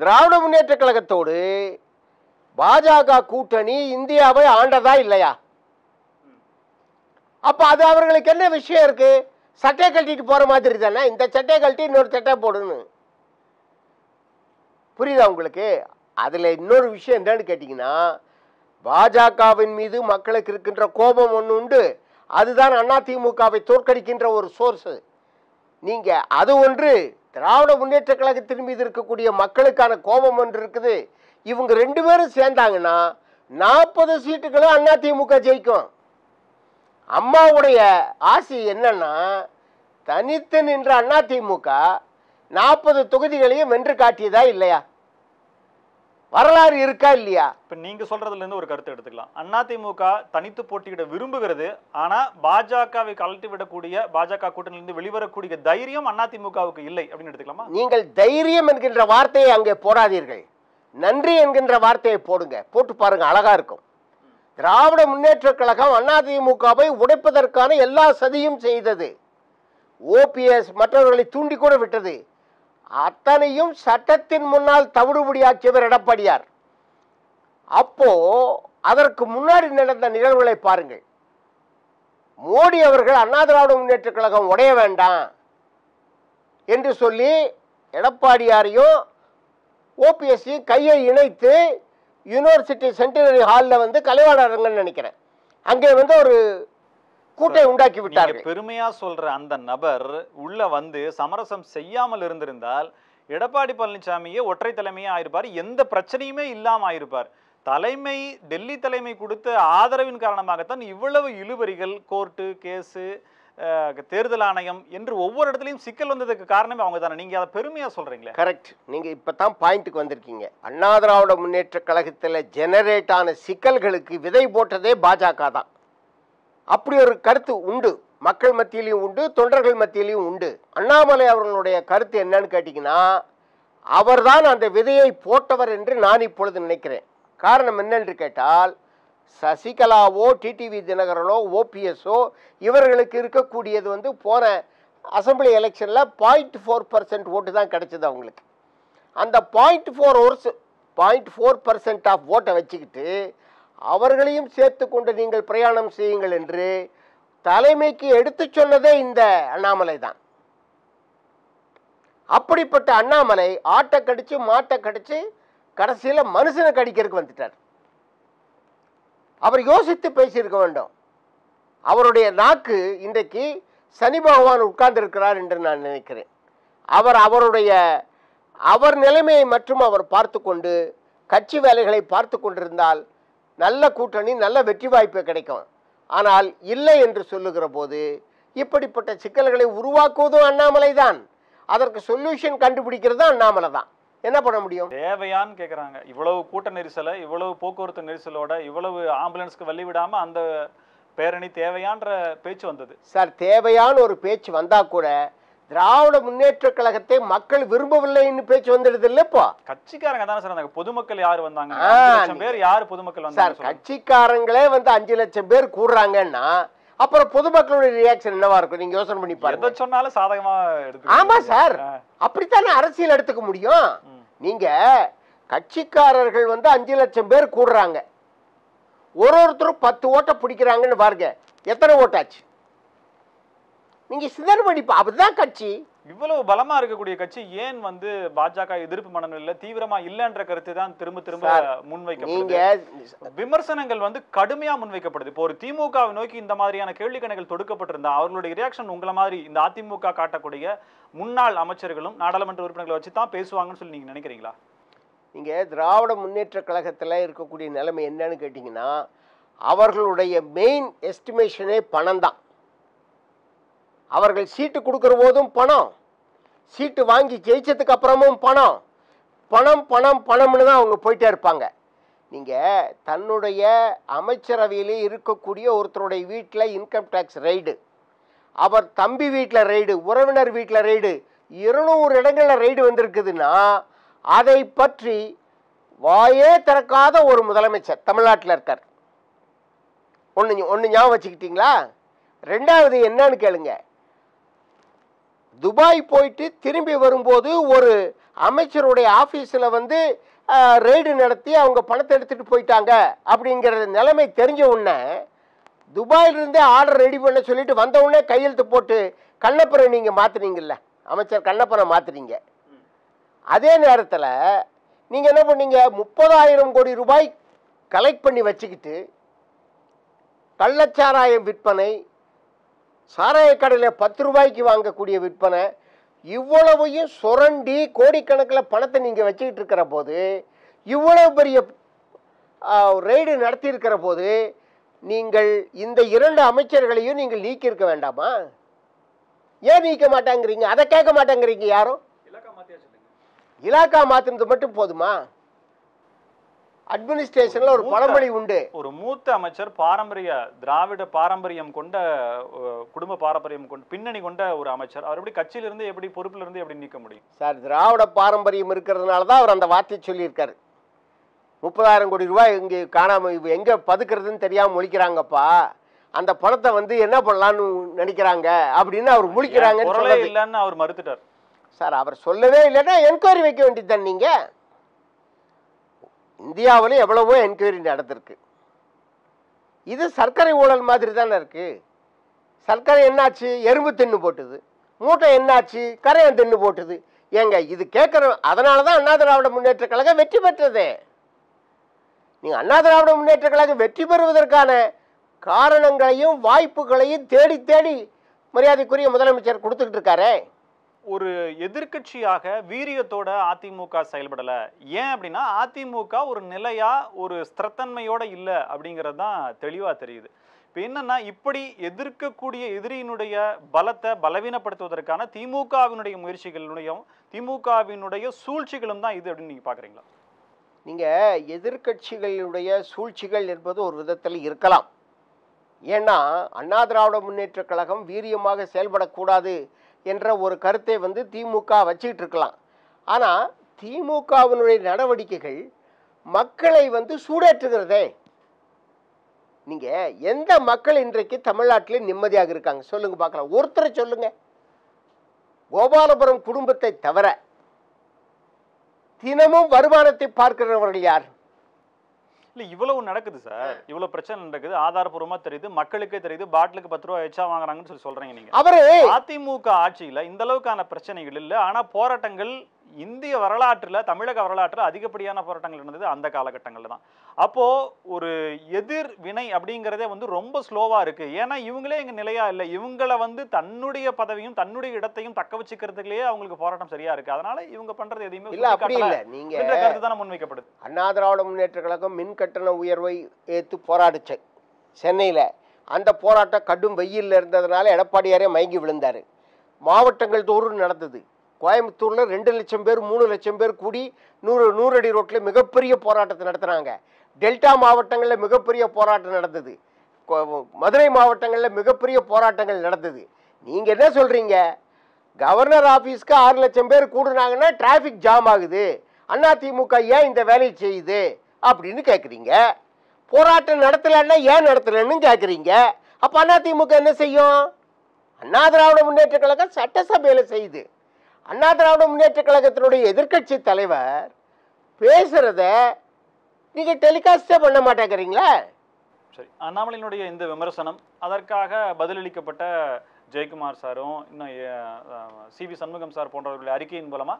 [SPEAKER 3] திராவிட முன்னேற்ற கழகத்தோடு பாஜக கூட்டணி இந்தியாவை ஆண்டதா இல்லையா? அப்போ அது அவர்களுக்கு என்ன விஷயம் இருக்குது சட்டை கழட்டிட்டு போகிற மாதிரி தானே? இந்த சட்டை கழட்டி இன்னொரு சட்டை போடணும் புரியுதா உங்களுக்கு? அதில் இன்னொரு விஷயம் என்னன்னு கேட்டிங்கன்னா பாஜகவின் மீது மக்களுக்கு இருக்கின்ற கோபம் ஒன்று உண்டு. அதுதான் அதிமுகவை தோற்கடிக்கின்ற ஒரு சோர்ஸு. நீங்கள் அது ஒன்று. திராவிட முன்னேற்ற கழகத்தின் மீது இருக்கக்கூடிய மக்களுக்கான கோபம் ஒன்று இருக்குது. இவங்க ரெண்டு பேரும் சேர்ந்தாங்கன்னா நாற்பது சீட்டுகளும் அதிமுக ஜெயிக்கும். அம்மாவுடைய ஆசை என்னன்னா தனித்து நின்ற அதிமுக நாற்பது தொகுதிகளையும் வென்று காட்டியதா இல்லையா? வரலாறு இருக்கா இல்லையா?
[SPEAKER 4] இப்ப நீங்க சொல்றதுல இருந்து ஒரு கருத்து எடுத்துக்கலாம். அதிமுக தனித்து போட்டியிட விரும்புகிறது ஆனா பாஜகவை கழட்டி விடக்கூடிய பாஜக கூட்டணியிலிருந்து வெளிவரக்கூடிய தைரியம் அதிமுகவுக்கு இல்லை அப்படின்னு எடுத்துக்கலாமா?
[SPEAKER 3] நீங்கள் தைரியம் என்கின்ற வார்த்தையை அங்கே போடாதீர்கள். நன்றி என்கின்ற வார்த்தையை போடுங்க. போட்டு பாருங்க அழகா இருக்கும். திராவிட முன்னேற்ற கழகம் அதிமுகவை உடைப்பதற்கான எல்லா சதியும் செய்தது. ஓபிஎஸ் மற்றவர்களை தூண்டி கூட விட்டது. அத்தனையும் சட்டத்தின் முன்னால் தவிடுபடியாக்கியவர் எடப்பாடியார். அப்போ அதற்கு முன்னாடி நடந்த நிகழ்வுகளை பாருங்கள். மோடி அவர்கள் அண்ணா திராவிட முன்னேற்ற கழகம் உடைய வேண்டாம் என்று சொல்லி எடப்பாடியாரையும் ஓபிஎஸ்சி கையை இணைத்து யூனிவர்சிட்டி சென்டினரி ஹாலில் வந்து கலைவாணர்ங்கன்னு நினைக்கிறேன். அங்கே வந்து ஒரு கூட்டை உண்டாக்கி விட்டார்கள்.
[SPEAKER 4] பெருமையா சொல்ற அந்த நபர் உள்ள வந்து சமரசம் செய்யாமல் இருந்திருந்தால் எடப்பாடி பழனிசாமியே ஒற்றை தலைமையா ஆயிருப்பார் எந்த பிரச்சனையுமே இல்லாம ஆயிருப்பார். தலைமை டெல்லி தலைமை கொடுத்த ஆதரவின் காரணமாகத்தான் இவ்வளவு இழுபறிகள் கோர்ட்டு கேஸு தேர்தல் ஆணையம் என்று ஒவ்வொரு இடத்துலையும் சிக்கல் வந்ததுக்கு காரணமே அவங்க தானே நீங்கள் அதை பெருமையாக சொல்கிறீங்களே
[SPEAKER 3] கரெக்ட் நீங்கள் இப்போ தான் பாயிண்ட்டுக்கு வந்திருக்கீங்க. அண்ணா திராவிட முன்னேற்ற கழகத்தில் ஜெனரேட் ஆன சிக்கல்களுக்கு விதை போட்டதே பாஜக தான். அப்படி ஒரு கருத்து உண்டு. மக்கள் மத்தியிலையும் உண்டு தொண்டர்கள் மத்தியிலையும் உண்டு. அண்ணாமலை அவர்களுடைய கருத்து என்னன்னு கேட்டிங்கன்னா அவர்தான் அந்த விதையை போட்டவர் என்று நான் இப்பொழுது நினைக்கிறேன். காரணம் என்னென்று கேட்டால் சசிகலாவோ டிடிவி தினகரனோ ஓபிஎஸ்ஸோ இவர்களுக்கு இருக்கக்கூடியது வந்து போன அசம்பிளி எலெக்ஷனில் பாயிண்ட் ஃபோர் பர்சன்ட் ஓட்டு தான் கிடச்சிது அவங்களுக்கு. அந்த point four or point four percent of ஓட்டை வச்சுக்கிட்டு அவர்களையும் சேர்த்து கொண்டு நீங்கள் பிரயாணம் செய்யுங்கள் என்று தலைமைக்கு எடுத்து சொன்னதே இந்த அண்ணாமலை தான். அப்படிப்பட்ட அண்ணாமலை ஆட்டை கடிச்சு மாட்டை கடிச்சு கடைசியில் மனுஷனை கடிக்கிறதுக்கு வந்துட்டார். அவர் யோசித்து பேசியிருக்க வேண்டும். அவருடைய நாக்கு இன்றைக்கு சனி பகவான் உட்கார்ந்திருக்கிறார் என்று நான் நினைக்கிறேன். அவர் அவருடைய அவர் நிலைமையை மற்றும் அவர் பார்த்து கொண்டு கட்சி வேலைகளை பார்த்து கொண்டிருந்தால் நல்ல கூட்டணி நல்ல வெற்றி வாய்ப்பு கிடைக்கும். ஆனால் இல்லை என்று சொல்லுகிற போது இப்படிப்பட்ட சிக்கல்களை உருவாக்குவதும் அண்ணாமலை தான் அதற்கு சொல்யூஷன் கண்டுபிடிக்கிறதும் அண்ணாமலை தான் என்ன பண்ண முடியும்?
[SPEAKER 4] தேவையான்னு கேக்குறாங்க. இவ்வளவு கூட்ட நெரிசலை இவ்வளவு போக்குவரத்து நெரிசலோட இவ்வளவு ஆம்புலன்ஸ்க்கு வழி விடாம அந்த பேரணி தேவையான்ற பேச்சு வந்தது.
[SPEAKER 3] சார் தேவையான ஒரு பேச்சு வந்தா கூட திராவிட முன்னேற்ற கழகத்தை மக்கள் விரும்பவில்லைன்னு பேச்சு வந்துடுது இல்ல இப்போ?
[SPEAKER 4] கட்சிக்காரங்க தானே சார் வந்தாங்க. பொதுமக்கள் யார் வந்தாங்க? பேர் யார் பொதுமக்கள்
[SPEAKER 3] சார்
[SPEAKER 4] வந்தாங்க சொல்லுங்க.
[SPEAKER 3] கட்சிக்காரங்களே வந்து அஞ்சு லட்சம் பேர் கூடுறாங்கன்னா அப்புறம் பொதுமக்களுடைய ரியாக்ஷன் என்னவா இருக்கும்? நீங்க யோசனை பண்ணி
[SPEAKER 4] எதை
[SPEAKER 3] பாருங்க.
[SPEAKER 4] சொன்னாலும் சாதகமா எடுத்து
[SPEAKER 3] ஆமா சார். அப்படித்தானே அரசியல் எடுத்துக்க முடியும்? நீங்கள் கட்சிக்காரர்கள் வந்து அஞ்சு லட்சம் பேர் கூடுறாங்க. ஒரு ஒருத்தரும் பத்து ஓட்டை பிடிக்கிறாங்கன்னு பாருங்க. எத்தனை ஓட்டாச்சு? நீங்கள் சிதறடிப்பு. அப்படிதான் கட்சி.
[SPEAKER 4] இவ்வளவு பலமா இருக்கக்கூடிய கட்சி ஏன் வந்து பாஜக எதிர்ப்பு மனநிலையில தீவிரமா இல்லன்ற கருத்து தான் திரும்ப திரும்ப முன்வைக்கப்படுது? விமர்சனங்கள் வந்து கடுமையா முன்வைக்கப்படுது. இப்போ ஒரு திமுகவை நோக்கி இந்த மாதிரியான கேள்வி கணைகள் தொடுக்கப்பட்டிருந்தா அவர்களுடைய ரியாக்ஷன் உங்களை மாதிரி இந்த அதிமுக காட்டக்கூடிய முன்னாள் அமைச்சர்களும் நாடாளுமன்ற உறுப்பினர்களை வச்சு தான் பேசுவாங்கன்னு சொல்லி நீங்க நினைக்கிறீங்களா?
[SPEAKER 3] நீங்க திராவிட முன்னேற்ற கழகத்தில் இருக்கக்கூடிய நிலைமை என்னன்னு கேட்டிங்கன்னா அவர்களுடைய மெயின் எஸ்டிமேஷனே பணம் தான் அவர்கள் சீட்டு கொடுக்குற போதும் பணம். சீட்டு வாங்கி ஜெயிச்சதுக்கு அப்புறமும் பணம். பணம் பணம் பணம்னு தான் அவங்க போயிட்டே இருப்பாங்க. நீங்கள் தன்னுடைய அமைச்சரவையிலே இருக்கக்கூடிய ஒருத்தருடைய வீட்டில் இன்கம் டேக்ஸ் ரைடு அவர் தம்பி வீட்டில் ரைடு உறவினர் வீட்டில் ரைடு இருநூறு இடங்களில் ரைடு வந்திருக்குதுன்னா அதை பற்றி வாயே திறக்காத ஒரு முதலமைச்சர் தமிழ்நாட்டில் இருக்கார். ஒன்று ஒன்று ஞாபகம் வச்சுக்கிட்டீங்களா? ரெண்டாவது என்னன்னு கேளுங்க. துபாய் போயிட்டு திரும்பி வரும்போது ஒரு அமைச்சருடைய ஆஃபீஸில் வந்து ரெய்டு நடத்தி அவங்க பணத்தை எடுத்துகிட்டு போயிட்டாங்க அப்படிங்கிற நிலைமை தெரிஞ்ச உடனே துபாயிலிருந்தே ஆர்டர் ரெடி பண்ண சொல்லிட்டு வந்த உடனே கையெழுத்து போட்டு கண்ணப்பரை நீங்கள் மாற்றுனீங்கல்ல அமைச்சர் கண்ணப்பரை மாற்றுறீங்க அதே நேரத்தில் நீங்கள் என்ன பண்ணீங்க? முப்பதாயிரம் கோடி ரூபாய் கலெக்ட் பண்ணி வச்சுக்கிட்டு கள்ளச்சாராயம் விற்பனை சாராய கடையில் பத்து ரூபாய்க்கு வாங்கக்கூடிய விற்பனை இவ்வளவையும் சுரண்டி கோடிக்கணக்கில் பணத்தை நீங்கள் வச்சுக்கிட்டு இருக்கிற போது இவ்வளவு பெரிய ரெய்டு நடத்தியிருக்கிற போது நீங்கள் இந்த இரண்டு அமைச்சர்களையும் நீங்கள் நீக்கியிருக்க வேண்டாமா? ஏன் நீக்க மாட்டாங்கிறீங்க? அதை கேட்க மாட்டாங்கிறீங்க யாரும்? இலாக்கா மாத்தினது மட்டும் போதுமா? அட்மினிஸ்ட்ரேஷன்ல ஒரு பழமொழி உண்டு.
[SPEAKER 4] ஒரு மூத்த அமைச்சர் பாரம்பரிய திராவிட பாரம்பரியம் கொண்ட குடும்ப பாரம்பரியம் கொண்ட பின்னணி கொண்ட ஒரு அமைச்சர். அவர் எப்படி கட்சியிலிருந்து எப்படி பொறுப்புல இருந்து எப்படி நீக்க முடியும்?
[SPEAKER 3] சார் திராவிட பாரம்பரியம் இருக்கிறதுனால தான் அவர் அந்த வார்த்தை சொல்லியிருக்காரு. முப்பதாயிரம் கோடி ரூபாய் இங்கே காணாம இவ எங்க பதுக்கிறதுன்னு தெரியாம முழிக்கிறாங்கப்பா அந்த பணத்தை வந்து என்ன பண்ணலான்னு நினைக்கிறாங்க அப்படின்னு அவர் சொன்னது.
[SPEAKER 4] இல்லைன்னு அவர் மறுத்துட்டார்.
[SPEAKER 3] சார் அவர் சொல்லவே இல்லைன்னா என்கொயரி வைக்க வேண்டியதுதான் நீங்க? இந்தியாவில் எவ்வளவோ என்கொயரி நடந்திருக்கு. இது சர்க்கரை ஊழல் மாதிரி தானே இருக்குது சர்க்கரை என்னாச்சு? எறும்பு தின்னு போட்டுது. மூட்டை என்னாச்சு? கரையான் தின்னு போட்டுது. ஏங்க இது கேட்குற அதனால தான் அண்ணா திராவிட முன்னேற்ற கழகம் வெற்றி பெற்றதே. நீங்கள் அண்ணா திராவிட முன்னேற்ற கழகம் வெற்றி பெறுவதற்கான காரணங்களையும் வாய்ப்புகளையும் தேடி தேடி மரியாதைக்குரிய முதலமைச்சர் கொடுத்துக்கிட்டு இருக்காரே.
[SPEAKER 4] ஒரு எதிர்க்கட்சியாக வீரியத்தோட அதிமுக செயல்படலை. ஏன் அப்படின்னா அதிமுக ஒரு நிலையாக ஒரு ஸ்திரத்தன்மையோட இல்லை அப்படிங்கிறது தான் தெளிவாக தெரியுது. இப்போ என்னன்னா இப்படி எதிர்க்கக்கூடிய எதிரியினுடைய பலத்தை பலவீனப்படுத்துவதற்கான திமுகவினுடைய முயற்சிகளினுடையும் திமுகவினுடைய சூழ்ச்சிகளும் தான் இது அப்படின்னு நீங்கள் பார்க்குறீங்களா
[SPEAKER 3] நீங்கள் எதிர்க்கட்சிகளுடைய சூழ்ச்சிகள் என்பது ஒரு விதத்தில் இருக்கலாம். ஏன்னா அண்ணா திராவிட முன்னேற்ற கழகம் வீரியமாக செயல்படக்கூடாது என்ற ஒரு கருத்தை வந்து திமுக வச்சுக்கிட்டு இருக்கலாம். ஆனால் திமுகவினுடைய நடவடிக்கைகள் மக்களை வந்து சூடேற்றுகிறதே. நீங்கள் எந்த மக்கள் இன்றைக்கு தமிழ்நாட்டிலே நிம்மதியாக இருக்காங்க? சொல்லுங்கள் பார்க்கலாம். ஒருத்தரை சொல்லுங்கள் கோபாலபுரம் குடும்பத்தை தவிர தினமும் வருமானத்தை பார்க்கிறவர்கள் யார்?
[SPEAKER 4] இல்ல இவ்வளவு நடக்குது சார். இவ்வளவு பிரச்சனை நடக்குது. ஆதாரபூர்வமா தெரியுது. மக்களுக்கே தெரியுது. பாட்டிலுக்கு பத்து ரூபா எச்சா வாங்குறாங்கன்னு சொல்லி சொல்றீங்க நீங்க.
[SPEAKER 3] அவரு!
[SPEAKER 4] அதிமுக ஆட்சியில இந்த அளவுக்கான பிரச்சனைகள் இல்ல. ஆனா போராட்டங்கள் இந்திய வரலாற்றுல தமிழக வரலாற்றுல அதிகப்படியான போராட்டங்கள் இருந்தது அந்த காலகட்டங்கள்ல தான். அப்போ ஒரு எதிர் வினை அப்படிங்கிறதே வந்து ரொம்ப ஸ்லோவா இருக்கு. ஏன்னா இவங்களே எங்க நிலையா இல்ல. இவங்கள வந்து தன்னுடைய பதவியும் தன்னுடைய இடத்தையும் தக்க வச்சுக்கிறதுலயே அவங்களுக்கு போராட்டம் சரியா இருக்கு. அதனால இவங்க பண்றது எதையுமே
[SPEAKER 3] இல்ல அப்படி இல்ல. நீங்க
[SPEAKER 4] என்ற கருத்து தானே முன்வைக்கப்படுது.
[SPEAKER 3] அண்ணா திராவிட முன்னேற்ற கழகம் மின் கட்டண உயர்வை ஏற்று போராடுச்சு. சென்னையில். அந்த போராட்டம் கடும் வெயில்ல இருந்ததுனால எடப்பாடியாரே மயங்கி விழுந்தார். மாவட்டங்கள் தோறும் நடந்தது. கோயம்புத்தூரில் ரெண்டு லட்சம் பேர் மூணு லட்சம் பேர் கூடி நூறு நூறு அடி ரோட்டில் மிகப்பெரிய போராட்டத்தை நடத்துனாங்க டெல்டா மாவட்டங்களில் மிகப்பெரிய போராட்டம் நடந்தது. கோ- மதுரை மாவட்டங்களில் மிகப்பெரிய போராட்டங்கள் நடந்தது. நீங்கள் என்ன சொல்கிறீங்க கவர்னர் ஆஃபீஸ்க்கு ஆறு லட்சம் பேர் கூடுனாங்கன்னா டிராஃபிக் ஜாம் ஆகுது. அண்ணா திமுக ஏன் இந்த வேலையை செய்யுது? அப்படின்னு கேட்குறீங்க போராட்டம் நடத்தலைன்னா ஏன் நடத்தலைன்னு கேட்குறீங்க அப்போ அண்ணா திமுக என்ன செய்யும்? அண்ணா திராவிட முன்னேற்ற கழகம் சட்டசபையில் செய்யுது. அண்ணா திராவிட முன்னேற்ற கழகத்தினுடைய எதிர்க்கட்சி தலைவர் பேசுறத நீங்க டெலிகாஸ்டே பண்ண மாட்டேங்கிறீங்களா?
[SPEAKER 4] சரி அண்ணாமலையினுடைய இந்த விமர்சனம் அதற்காக பதிலளிக்கப்பட்ட ஜெயக்குமார் சாரும் இன்னும் சி வி சண்முகம் சார் போன்றவர்களுடைய அறிக்கையின் மூலமா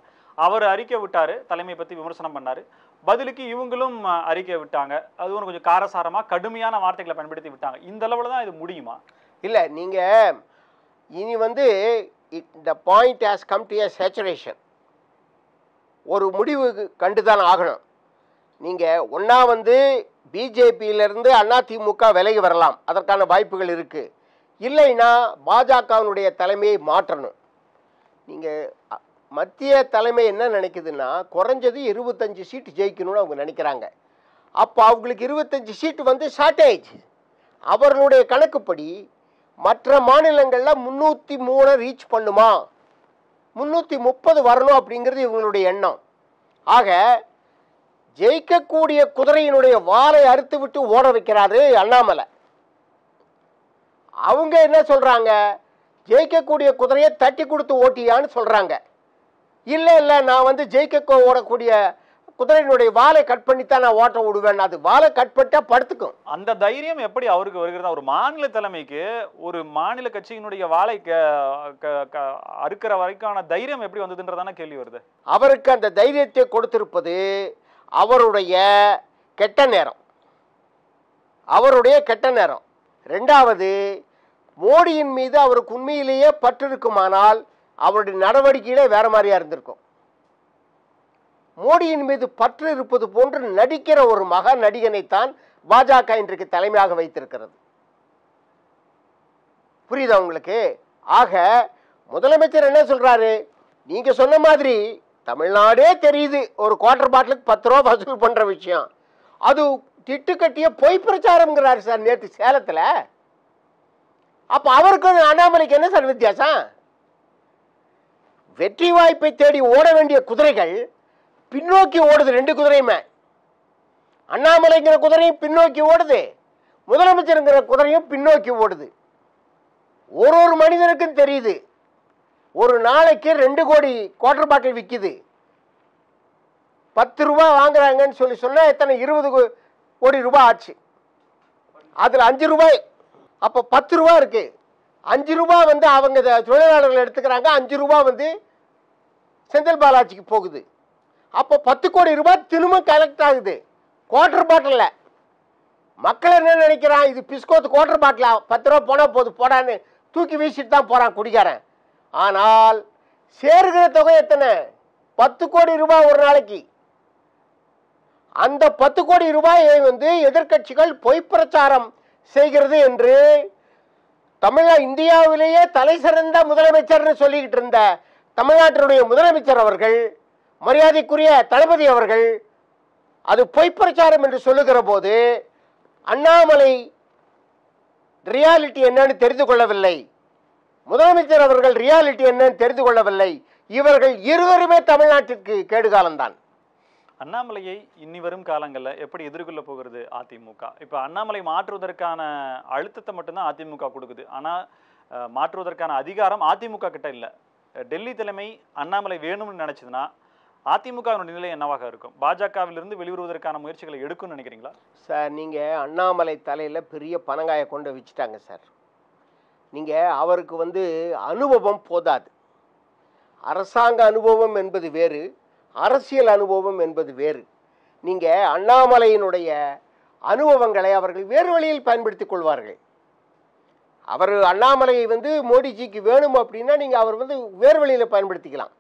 [SPEAKER 4] அவர் அறிக்கை விட்டாரு தலைமை பத்தி விமர்சனம் பண்ணாரு. பதிலுக்கு இவங்களும் அறிக்கை விட்டாங்க. அதுவும் கொஞ்சம் காரசாரமா கடுமையான வார்த்தைகளை பயன்படுத்தி விட்டாங்க. இந்த அளவுல தான் இது முடியுமா?
[SPEAKER 3] இல்லை நீங்க இனி வந்து இந்த point has come to a saturation ஒரு முடிவு கண்டுதான் ஆகணும். நீங்கள் ஒன்றா வந்து பிஜேபியிலிருந்து அதிமுக விலகி வரலாம். அதற்கான வாய்ப்புகள் இருக்குது இல்லைன்னா பாஜகவினுடைய தலைமையை மாற்றணும். நீங்கள் மத்திய தலைமை என்ன நினைக்குதுன்னா குறைஞ்சது இருபத்தஞ்சி சீட்டு ஜெயிக்கணும்னு அவங்க நினைக்கிறாங்க. அப்போ அவங்களுக்கு இருபத்தஞ்சி சீட்டு வந்து ஷார்ட்டேஜ் அவர்களுடைய கணக்குப்படி மற்ற மாநிலங்களில் முந்நூற்றி மூணை ரீச் பண்ணுமா? முந்நூற்றி முப்பது வரணும் அப்படிங்கிறது இவங்களுடைய எண்ணம். ஆக ஜெயிக்கக்கூடிய குதிரையினுடைய வாரை அறுத்து விட்டு ஓட வைக்கிறாரு அண்ணாமலை. அவங்க என்ன சொல்கிறாங்க ஜெயிக்கக்கூடிய குதிரையை தட்டி கொடுத்து ஓட்டியான்னு சொல்கிறாங்க இல்லை இல்லை நான் வந்து ஜெயிக்க ஓடக்கூடிய குதிரையினுடைய வாலை கட் பண்ணித்தான் நான் ஓட்ட விடுவேன். அது வாலை கட் பண்ணிட்டா படுத்துக்கும்.
[SPEAKER 4] அந்த தைரியம் எப்படி அவருக்கு வருகிறதா? ஒரு மாநில தலைமைக்கு ஒரு மாநில கட்சியினுடைய வாளை க- க- க- அறுக்கிற வரைக்கான தைரியம் எப்படி வந்ததுன்றதான கேள்வி வருது.
[SPEAKER 3] அவருக்கு அந்த தைரியத்தை கொடுத்திருப்பது அவருடைய கெட்ட நேரம். அவருடைய கெட்ட நேரம். ரெண்டாவது மோடியின் மீது அவருக்கு உண்மையிலேயே பற்று இருக்குமானால் அவருடைய நடவடிக்கையிலே வேற மாதிரியா இருந்திருக்கும். மோடியின் மீது பற்று இருப்பது போன்று நடிக்கிற ஒரு மகா நடிகனைத்தான் பாஜக இன்றைக்கு தலைமையாக வைத்திருக்கிறது. புரியுதா உங்களுக்கு? ஆக முதலமைச்சர் என்ன சொல்றாரு? நீங்க சொன்ன மாதிரி தமிழ்நாடே தெரியுது ஒரு குவார்டர் பாட்டிலுக்கு பத்து ரூபா வசூல் பண்ற விஷயம். அது திட்டு கட்டிய பொய் பிரச்சாரம்ங்கிறாரு சார் நேற்று சேலத்தில். அப்ப அவருக்கு அண்ணாமலைக்கு என்ன சார் வித்தியாசம்? வெற்றி வாய்ப்பை தேடி ஓட வேண்டிய குதிரைகள் பின்னோக்கி ஓடுது ரெண்டு குதிரையுமே. அண்ணாமலைங்கிற குதிரையும் பின்னோக்கி ஓடுது. முதலமைச்சருங்கிற குதிரையும் பின்னோக்கி ஓடுது. ஒரு ஒரு மனிதனுக்கும் தெரியுது. ஒரு நாளைக்கு ரெண்டு கோடி குவார்டர் பாட்டில் விற்கிது பத்து ரூபா வாங்குறாங்கன்னு சொல்லி சொன்னால் எத்தனை? இருபது கோ- கோடி ரூபாய் ஆச்சு. அதில் அஞ்சு ரூபாய். அப்போ பத்து ரூபா இருக்கு. அஞ்சு ரூபாய் வந்து அவங்க தொழிலாளர்கள் எடுத்துக்கிறாங்க. அஞ்சு ரூபா வந்து செந்தில் பாலாஜிக்கு போகுது. அப்போ பத்து கோடி ரூபாய் திரும்ப கலெக்ட் ஆகுது. குவார்டர் பாட்டிலில் மக்கள் என்ன நினைக்கிறான் இது பிஸ்கோத்து குவார்டர் பாட்டிலா பத்து ரூபா போனால் போது போடான்னு தூக்கி வீசிட்டு தான் போகிறான் குடிக்காரன் ஆனால் சேருகிற தொகை எத்தனை? பத்து கோடி ரூபாய் ஒரு நாளைக்கு. அந்த பத்து கோடி ரூபாயை வந்து எதிர்க்கட்சிகள் பொய் பிரச்சாரம் செய்கிறது என்று தமிழா இந்தியாவிலேயே தலை சிறந்த முதலமைச்சர்னு சொல்லிக்கிட்டு இருந்த தமிழ்நாட்டினுடைய முதலமைச்சர் அவர்கள் மரியாதைக்குரிய தளபதி அவர்கள் அது பொய் பிரச்சாரம் என்று சொல்லுகிற போது அண்ணாமலை ரியாலிட்டி என்னன்னு தெரிந்து கொள்ளவில்லை. முதலமைச்சர் அவர்கள் ரியாலிட்டி என்னன்னு தெரிந்து கொள்ளவில்லை. இவர்கள் இருவருமே தமிழ்நாட்டிற்கு கேடுகாலம்தான்.
[SPEAKER 4] அண்ணாமலையை இனி வரும் காலங்களில் எப்படி எதிர்கொள்ள போகிறது அதிமுக? இப்போ அண்ணாமலை மாற்றுவதற்கான அழுத்தத்தை மட்டும்தான் அதிமுக கொடுக்குது. ஆனால் மாற்றுவதற்கான அதிகாரம் அதிமுக கிட்ட இல்லை. டெல்லி தலைமை அண்ணாமலை வேணும்னு நினச்சதுன்னா அதிமுகவினுடைய நிலை என்னவாக இருக்கும்? பாஜகவிலிருந்து வெளிவருவதற்கான முயற்சிகளை எடுக்கும்னு நினைக்கிறீங்களா?
[SPEAKER 3] சார் நீங்கள் அண்ணாமலை தலையில் பெரிய பனங்காயை கொண்டு வச்சுட்டாங்க சார். நீங்கள் அவருக்கு வந்து அனுபவம் போதாது. அரசாங்க அனுபவம் என்பது வேறு அரசியல் அனுபவம் என்பது வேறு. நீங்கள் அண்ணாமலையினுடைய அனுபவங்களை அவர்கள் வேறு வழியில் பயன்படுத்திக் கொள்வார்கள். அவர் அண்ணாமலையை வந்து மோடிஜிக்கு வேணும் அப்படின்னா நீங்கள் அவர் வந்து வேறு வழியில் பயன்படுத்திக்கலாம்.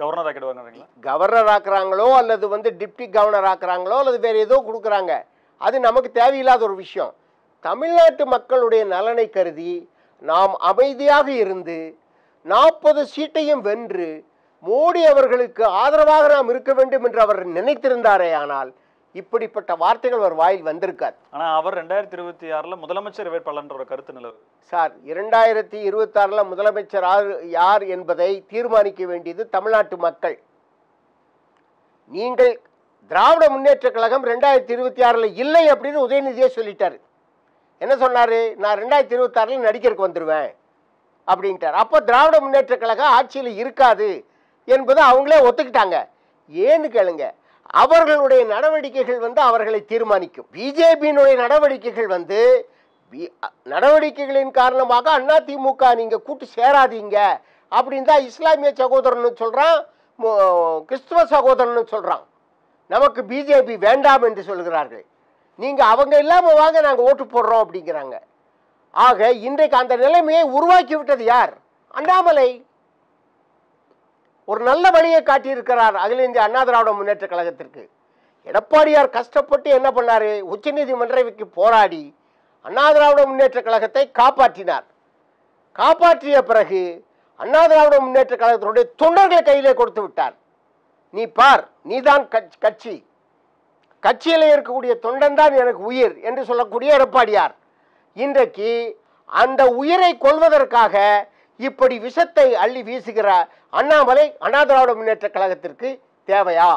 [SPEAKER 4] கவர்னர் ஆக்கிடுவாங்கன்றீங்களா
[SPEAKER 3] கவர்னர் ஆக்குறாங்களோ அல்லது வந்து டிப்டி கவர்னர் ஆக்குறாங்களோ அல்லது வேற ஏதோ கொடுக்குறாங்க. அது நமக்கு தேவையில்லாத ஒரு விஷயம். தமிழ்நாட்டு மக்களுடைய நலனை கருதி நாம் அமைதியாக இருந்து நாற்பது சீட்டையும் வென்று மோடி அவர்களுக்கு ஆதரவாக நாம் இருக்க வேண்டும் என்று அவர் நினைத்திருந்தாரே ஆனால் இப்படிப்பட்ட வார்த்தைகள் அவர் வாயில் வந்திருக்காது.
[SPEAKER 4] ஆனா அவர் ரெண்டாயிரத்தி இருபத்தி ஆறுல முதலமைச்சர் வேட்பாளர்ன்ற ஒரு கருத்து நிலவு.
[SPEAKER 3] சார் இரண்டாயிரத்தி இருபத்தாறில் முதலமைச்சர் யார் என்பதை தீர்மானிக்க வேண்டியது தமிழ்நாட்டு மக்கள். நீங்கள் திராவிட முன்னேற்றக் கழகம் ரெண்டாயிரத்தி இருபத்தி ஆறில் இல்லை அப்படின்னு உதயநிதியே சொல்லிட்டாரு. என்ன சொன்னார்? நான் ரெண்டாயிரத்தி இருபத்தாறில் நடிகருக்கு வந்துடுவேன் அப்படின்ட்டார். அப்போ திராவிட முன்னேற்றக் கழகம் ஆட்சியில் இருக்காது என்பதை அவங்களே ஒத்துக்கிட்டாங்க. ஏன்னு கேளுங்க அவர்களுடைய நடவடிக்கைகள் வந்து அவர்களை தீர்மானிக்கும். பிஜேபியினுடைய நடவடிக்கைகள் வந்து நடவடிக்கைகளின் காரணமாக அதிமுக நீங்கள் கூட்டு சேராதீங்க அப்படின்னு தான் இஸ்லாமிய சகோதரன் சொல்கிறான் கிறிஸ்துவ சகோதரன் சொல்கிறான் நமக்கு பிஜேபி வேண்டாம் என்று சொல்கிறார்கள். நீங்கள் அவங்க இல்லாமல் வாங்க நாங்கள் ஓட்டு போடுறோம் அப்படிங்கிறாங்க. ஆக இன்றைக்கு அந்த நிலைமையை உருவாக்கி விட்டது யார்? அண்ணாமலை. ஒரு நல்ல வழியை காட்டியிருக்கிறார் அகில இந்திய அண்ணா திராவிட முன்னேற்ற கழகத்திற்கு. எடப்பாடியார் கஷ்டப்பட்டு என்ன பண்ணார்? உச்சநீதிமன்றத்துக்கு போராடி அண்ணா திராவிட முன்னேற்ற கழகத்தை காப்பாற்றினார். காப்பாற்றிய பிறகு அண்ணா திராவிட முன்னேற்ற கழகத்தினுடைய தொண்டர்களை கையிலே கொடுத்து விட்டார். நீ பார் நீதான் கட்சி கட்சி. கட்சியில் இருக்கக்கூடிய தொண்டன் தான் எனக்கு உயிர் என்று சொல்லக்கூடிய எடப்பாடியார். இன்றைக்கு அந்த உயிரை கொள்வதற்காக இப்படி விஷத்தை அள்ளி வீசுகிற அண்ணாமலை அண்ணா திராவிட முன்னேற்ற கழகத்திற்கு தேவையா?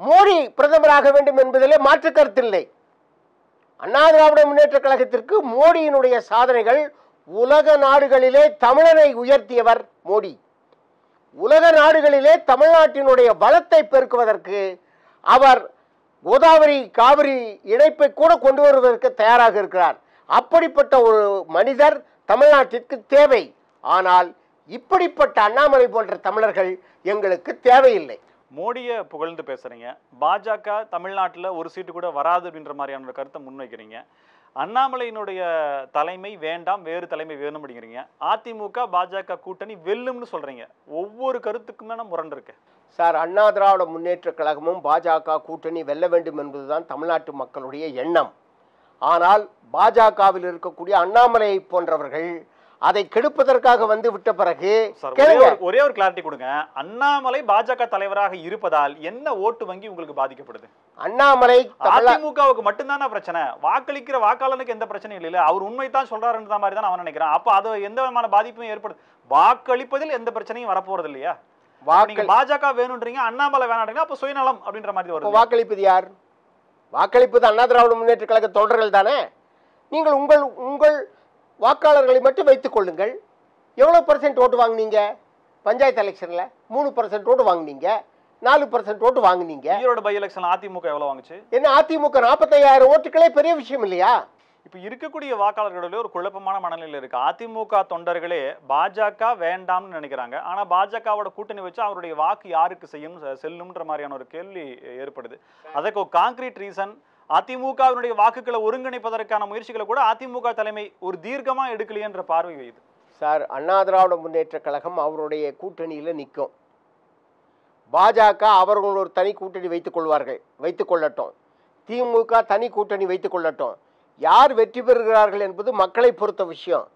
[SPEAKER 3] மோடி பிரதமராக வேண்டும் என்பதிலே மாற்று கருத்தில்லை அண்ணா திராவிட முன்னேற்ற கழகத்திற்கு மோடியினுடைய சாதனைகள் உலக நாடுகளிலே தமிழரை உயர்த்தியவர் மோடி. உலக நாடுகளிலே தமிழ்நாட்டினுடைய பலத்தை பெருக்குவதற்கு அவர் கோதாவரி காவிரி இணைப்பை கூட கொண்டு வருவதற்கு தயாராக இருக்கிறார். அப்படிப்பட்ட ஒரு மனிதர் தமிழ்நாட்டிற்கு தேவை. ஆனால் இப்படிப்பட்ட அண்ணாமலை போன்ற தமிழர்கள் எங்களுக்கு தேவையில்லை.
[SPEAKER 4] மோடியை புகழ்ந்து பேசுறீங்க. பாஜக தமிழ்நாட்டில் ஒரு சீட்டு கூட வராது அப்படின்ற மாதிரியான ஒரு கருத்தை முன்வைக்கிறீங்க. அண்ணாமலையினுடைய தலைமை வேண்டாம் வேறு தலைமை வேணும் அப்படிங்கிறீங்க. அதிமுக பாஜக கூட்டணி வெல்லும்னு சொல்றீங்க. ஒவ்வொரு கருத்துக்குமே முரண் இருக்கு.
[SPEAKER 3] சார் அண்ணா திராவிட முன்னேற்ற கழகமும் பாஜக கூட்டணி வெல்ல வேண்டும் என்பதுதான் தமிழ்நாட்டு மக்களுடைய எண்ணம். ஆனால் பாஜகவில் இருக்கக்கூடிய அண்ணாமலை போன்றவர்கள் அதை கெடுப்பதற்காக வந்து விட்ட பிறகு
[SPEAKER 4] ஒரே ஒரு கிளாரிட்டி கொடுங்க. அண்ணாமலை பாஜக தலைவராக இருப்பதால் என்ன ஓட்டு வங்கி உங்களுக்கு பாதிக்கப்படுது?
[SPEAKER 3] அண்ணாமலை
[SPEAKER 4] அதிமுகவுக்கு மட்டும்தானே பிரச்சனை? வாக்களிக்கிற வாக்காளனுக்கு எந்த பிரச்சனையும் இல்ல அவர் உண்மைதான் சொல்றாருன்ற மாதிரி தான் அவன் நினைக்கிறான். அப்ப அது எந்த விதமான பாதிப்பும் ஏற்படுது வாக்களிப்பதில் எந்த பிரச்சனையும் வரப்போறது இல்லையா பாஜக வேணும்ன்றீங்க அண்ணாமலை வேணான்றீங்க அப்ப சுயநலம் அப்படின்ற மாதிரி வருது.
[SPEAKER 3] வாக்களிப்பது யார்? வாக்களிப்பது அண்ணா திராவிட முன்னேற்ற கழக தொண்டர்கள் தானே? நீங்கள் உங்கள் உங்கள் வாக்காளர்களை மட்டும் வைத்துக் கொள்ளுங்கள். எவ்வளோ பர்சன்ட் ஓட்டு வாங்குனீங்க? பஞ்சாயத்து எலெக்ஷனில் மூணு பர்சன்ட் ஓட்டு வாங்குனீங்க. நாலு பர்சன்ட் ஓட்டு வாங்குனீங்க.
[SPEAKER 4] ஈரோடு பை எலெக்ஷன் அதிமுக எவ்வளவு வாங்குச்சு?
[SPEAKER 3] என்ன அதிமுக நாற்பத்தையாயிரம் ஓட்டுகளே பெரிய விஷயம் இல்லையா?
[SPEAKER 4] இப்ப இருக்கக்கூடிய வாக்காளர்களிடையே ஒரு குழப்பமான மனநிலையில் இருக்கு. அதிமுக தொண்டர்களே பாஜக வேண்டாம்னு நினைக்கிறாங்க. ஆனா பாஜகவோட கூட்டணி வச்சு அவருடைய வாக்கு யாருக்கு செய்யும் செல்லும்ன்ற மாதிரியான ஒரு கேள்வி ஏற்படுது. அதற்கு ஒரு காங்கிரீட் ரீசன் அதிமுகவினுடைய வாக்குகளை ஒருங்கிணைப்பதற்கான முயற்சிகளை கூட அதிமுக தலைமை ஒரு தீர்க்கமா எடுக்கலையன்ற பார்வை வையுது.
[SPEAKER 3] சார் அண்ணா திராவிட முன்னேற்ற கழகம் அவருடைய கூட்டணியில் நிற்கும் பாஜக அவர்கள் ஒரு தனி கூட்டணி வைத்துக் கொள்வார்கள் வைத்துக் கொள்ளட்டும். திமுக தனி கூட்டணி வைத்துக் கொள்ளட்டும். யார் வெற்றி பெறுகிறார்கள் என்பது மக்களை பொறுத்த விஷயம்.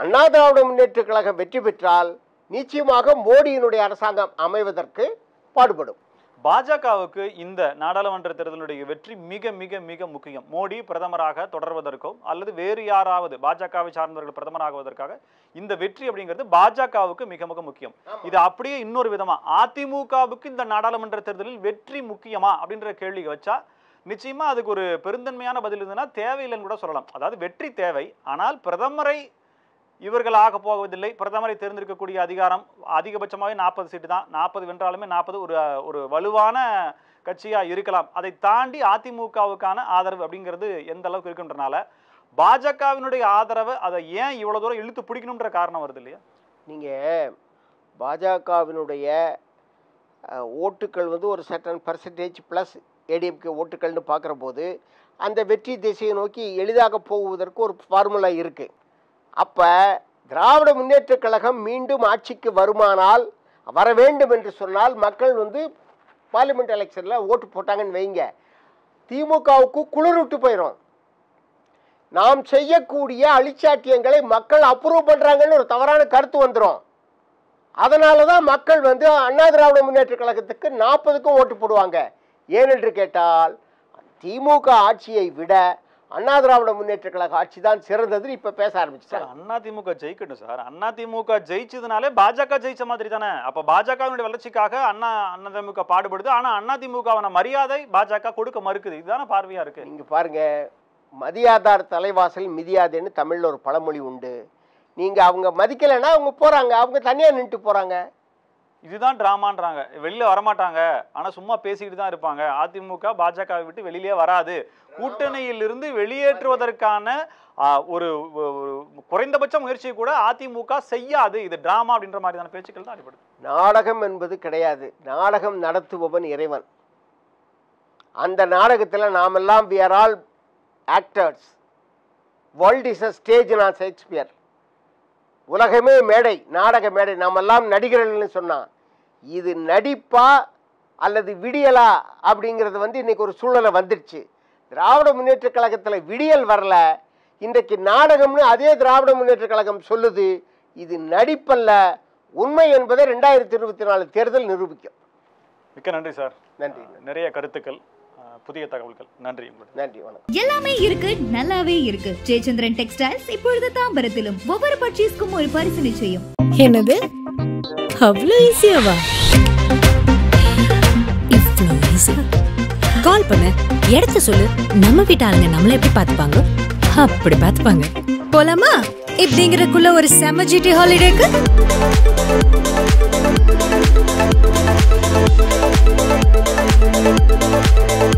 [SPEAKER 3] அண்ணா திராவிட முன்னேற்ற கழகம் வெற்றி பெற்றால் நிச்சயமாக மோடியினுடைய அரசாங்கம் அமைவதற்கு பாடுபடும்.
[SPEAKER 4] பாஜகவுக்கு இந்த நாடாளுமன்ற தேர்தலுடைய வெற்றி மிக மிக மிக முக்கியம். மோடி பிரதமராக தொடர்வதற்கோ அல்லது வேறு யாராவது பாஜகவை சார்ந்தவர்கள் பிரதமராகுவதற்காக இந்த வெற்றி அப்படிங்கிறது பாஜகவுக்கு மிக மிக முக்கியம். இது அப்படியே இன்னொரு விதமா அதிமுகவுக்கு இந்த நாடாளுமன்ற தேர்தலில் வெற்றி முக்கியமா அப்படின்ற கேள்வி வச்சா நிச்சயமா அதுக்கு ஒரு பெருந்தன்மையான பதில் இருந்ததுன்னா தேவையில்லைன்னு கூட சொல்லலாம். அதாவது வெற்றி தேவை ஆனால் பிரதமரை இவர்கள் ஆக போவதில்லை பிரதமரை தேர்ந்தெடுக்கக்கூடிய அதிகாரம் அதிகபட்சமாகவே நாற்பது சீட்டு தான். நாற்பது வென்றாலுமே நாற்பது ஒரு ஒரு வலுவான கட்சியாக இருக்கலாம். அதை தாண்டி அதிமுகவுக்கான ஆதரவு அப்படிங்கிறது எந்த அளவுக்கு இருக்குன்றனால பாஜகவினுடைய ஆதரவு அதை ஏன் இவ்வளோ தூரம் இழுத்து பிடிக்கணுன்ற காரணம் வருது இல்லையா?
[SPEAKER 3] நீங்கள் பாஜகவினுடைய ஓட்டுக்கள் வந்து ஒரு சர்டன் பர்சன்டேஜ் ப்ளஸ் ஏடிஎம்கே ஓட்டுக்கள்னு பார்க்குற போது அந்த வெற்றி திசையை நோக்கி எளிதாக போகுவதற்கு ஒரு ஃபார்முலா இருக்குது அப்போ திராவிட முன்னேற்றக் கழகம் மீண்டும் ஆட்சிக்கு வருமானால் வர வேண்டும் என்று சொன்னால் மக்கள் வந்து பார்லிமெண்ட் எலெக்ஷனில் ஓட்டு போட்டாங்கன்னு வைங்க. திமுகவுக்கு குளிர் விட்டு போயிடும் நாம் செய்யக்கூடிய அழிச்சாட்டியங்களை மக்கள் அப்ரூவ் பண்ணுறாங்கன்னு ஒரு தவறான கருத்து வந்துடும் அதனால தான் மக்கள் வந்து அண்ணா திராவிட முன்னேற்ற கழகத்துக்கு நாற்பதுக்கும் ஓட்டு போடுவாங்க. ஏனென்று கேட்டால் திமுக ஆட்சியை விட அண்ணா திராவிட முன்னேற்ற கழக ஆட்சி தான் சிறந்ததுன்னு இப்ப பேச
[SPEAKER 4] சார்
[SPEAKER 3] ஆரம்பிச்சிட்டாங்க
[SPEAKER 4] அண்ணா திமுக ஜெயிக்கட்டும் சார். அண்ணா திமுக ஜெயிச்சதுனாலே பாஜக ஜெயிச்ச மாதிரி தானே? அப்ப பாஜகவினுடைய வளர்ச்சிக்காக அண்ணா அண்ணா திமுக பாடுபடுது. ஆனா அண்ணா திமுகவான மரியாதை பாஜக கொடுக்க மறுக்குது. இதுதானே பார்வையா இருக்கு?
[SPEAKER 3] நீங்க பாருங்க மதியாதார் தலைவாசல் மிதியாதேன்னு தமிழ்ல ஒரு பழமொழி உண்டு. நீங்க அவங்க மதிக்கலைன்னா அவங்க போறாங்க. அவங்க தனியா நின்றுட்டு போறாங்க.
[SPEAKER 4] இதுதான் டிராமான்றாங்க. வெளியில வரமாட்டாங்க. ஆனா சும்மா பேசிக்கிட்டு தான் இருப்பாங்க. அதிமுக பாஜகவை விட்டு வெளியிலே வராது. கூட்டணியிலிருந்து வெளியேற்றுவதற்கான ஒரு குறைந்தபட்ச முயற்சியை கூட அதிமுக செய்யாது. இது டிராமா அப்படின்ற மாதிரியான பேச்சுக்கள் தான் அடிப்படுது
[SPEAKER 3] நாடகம் என்பது கிடையாது. நாடகம் நடத்துபவன் இறைவன். அந்த நாடகத்தில் நாமெல்லாம் we are all actors world is a stage நான் ஷேக்ஸ்பியர் உலகமே மேடை நாடக மேடை நாமெல்லாம் நடிகர்கள்னு சொன்னான் இது நடிப்பா அல்லது விடியலா அப்படிங்கிறது வந்து இன்னைக்கு ஒரு சூழ்நிலை வந்துடுச்சு திராவிட முன்னேற்ற கழகத்தில் விடியல் வரல. இன்றைக்கு நாடகம்னு அதே திராவிட முன்னேற்ற கழகம் சொல்லுது இது நடிப்பல்ல. உண்மை என்பதை ரெண்டாயிரத்தி இருபத்தி நாலு தேர்தல் நிரூபிக்கும்.
[SPEAKER 4] மிக்க நன்றி சார்.
[SPEAKER 3] நன்றி.
[SPEAKER 4] நிறைய கருத்துக்கள். புதிய தகவல்கள். நன்றி உங்களுக்கு
[SPEAKER 3] நன்றி வணக்கம்.
[SPEAKER 1] எல்லாமே இருக்கு நல்லாவே இருக்கு. ஜெயச்சந்திரன் டெக்ஸ்டைல்ஸ் இப்பொழுது தாம்பரத்திலும். ஒவ்வொரு பர்ச்சேஸ்க்கும் ஒரு பரிசு நிச்சயம்.
[SPEAKER 2] என்னது? அவ்வளோ ஈஸியாவா இவ்வளோ ஈஸி கால் பண்ணு. இடத்த சொல்லு. நம்ம வீட்டு ஆளுங்க நம்மள எப்படி பார்த்துப்பாங்க? அப்படி பார்த்துப்பாங்க. போலாமா? இப்படிங்கிறக்குள்ள ஒரு செம ஜிடி ஹாலிடேக்கு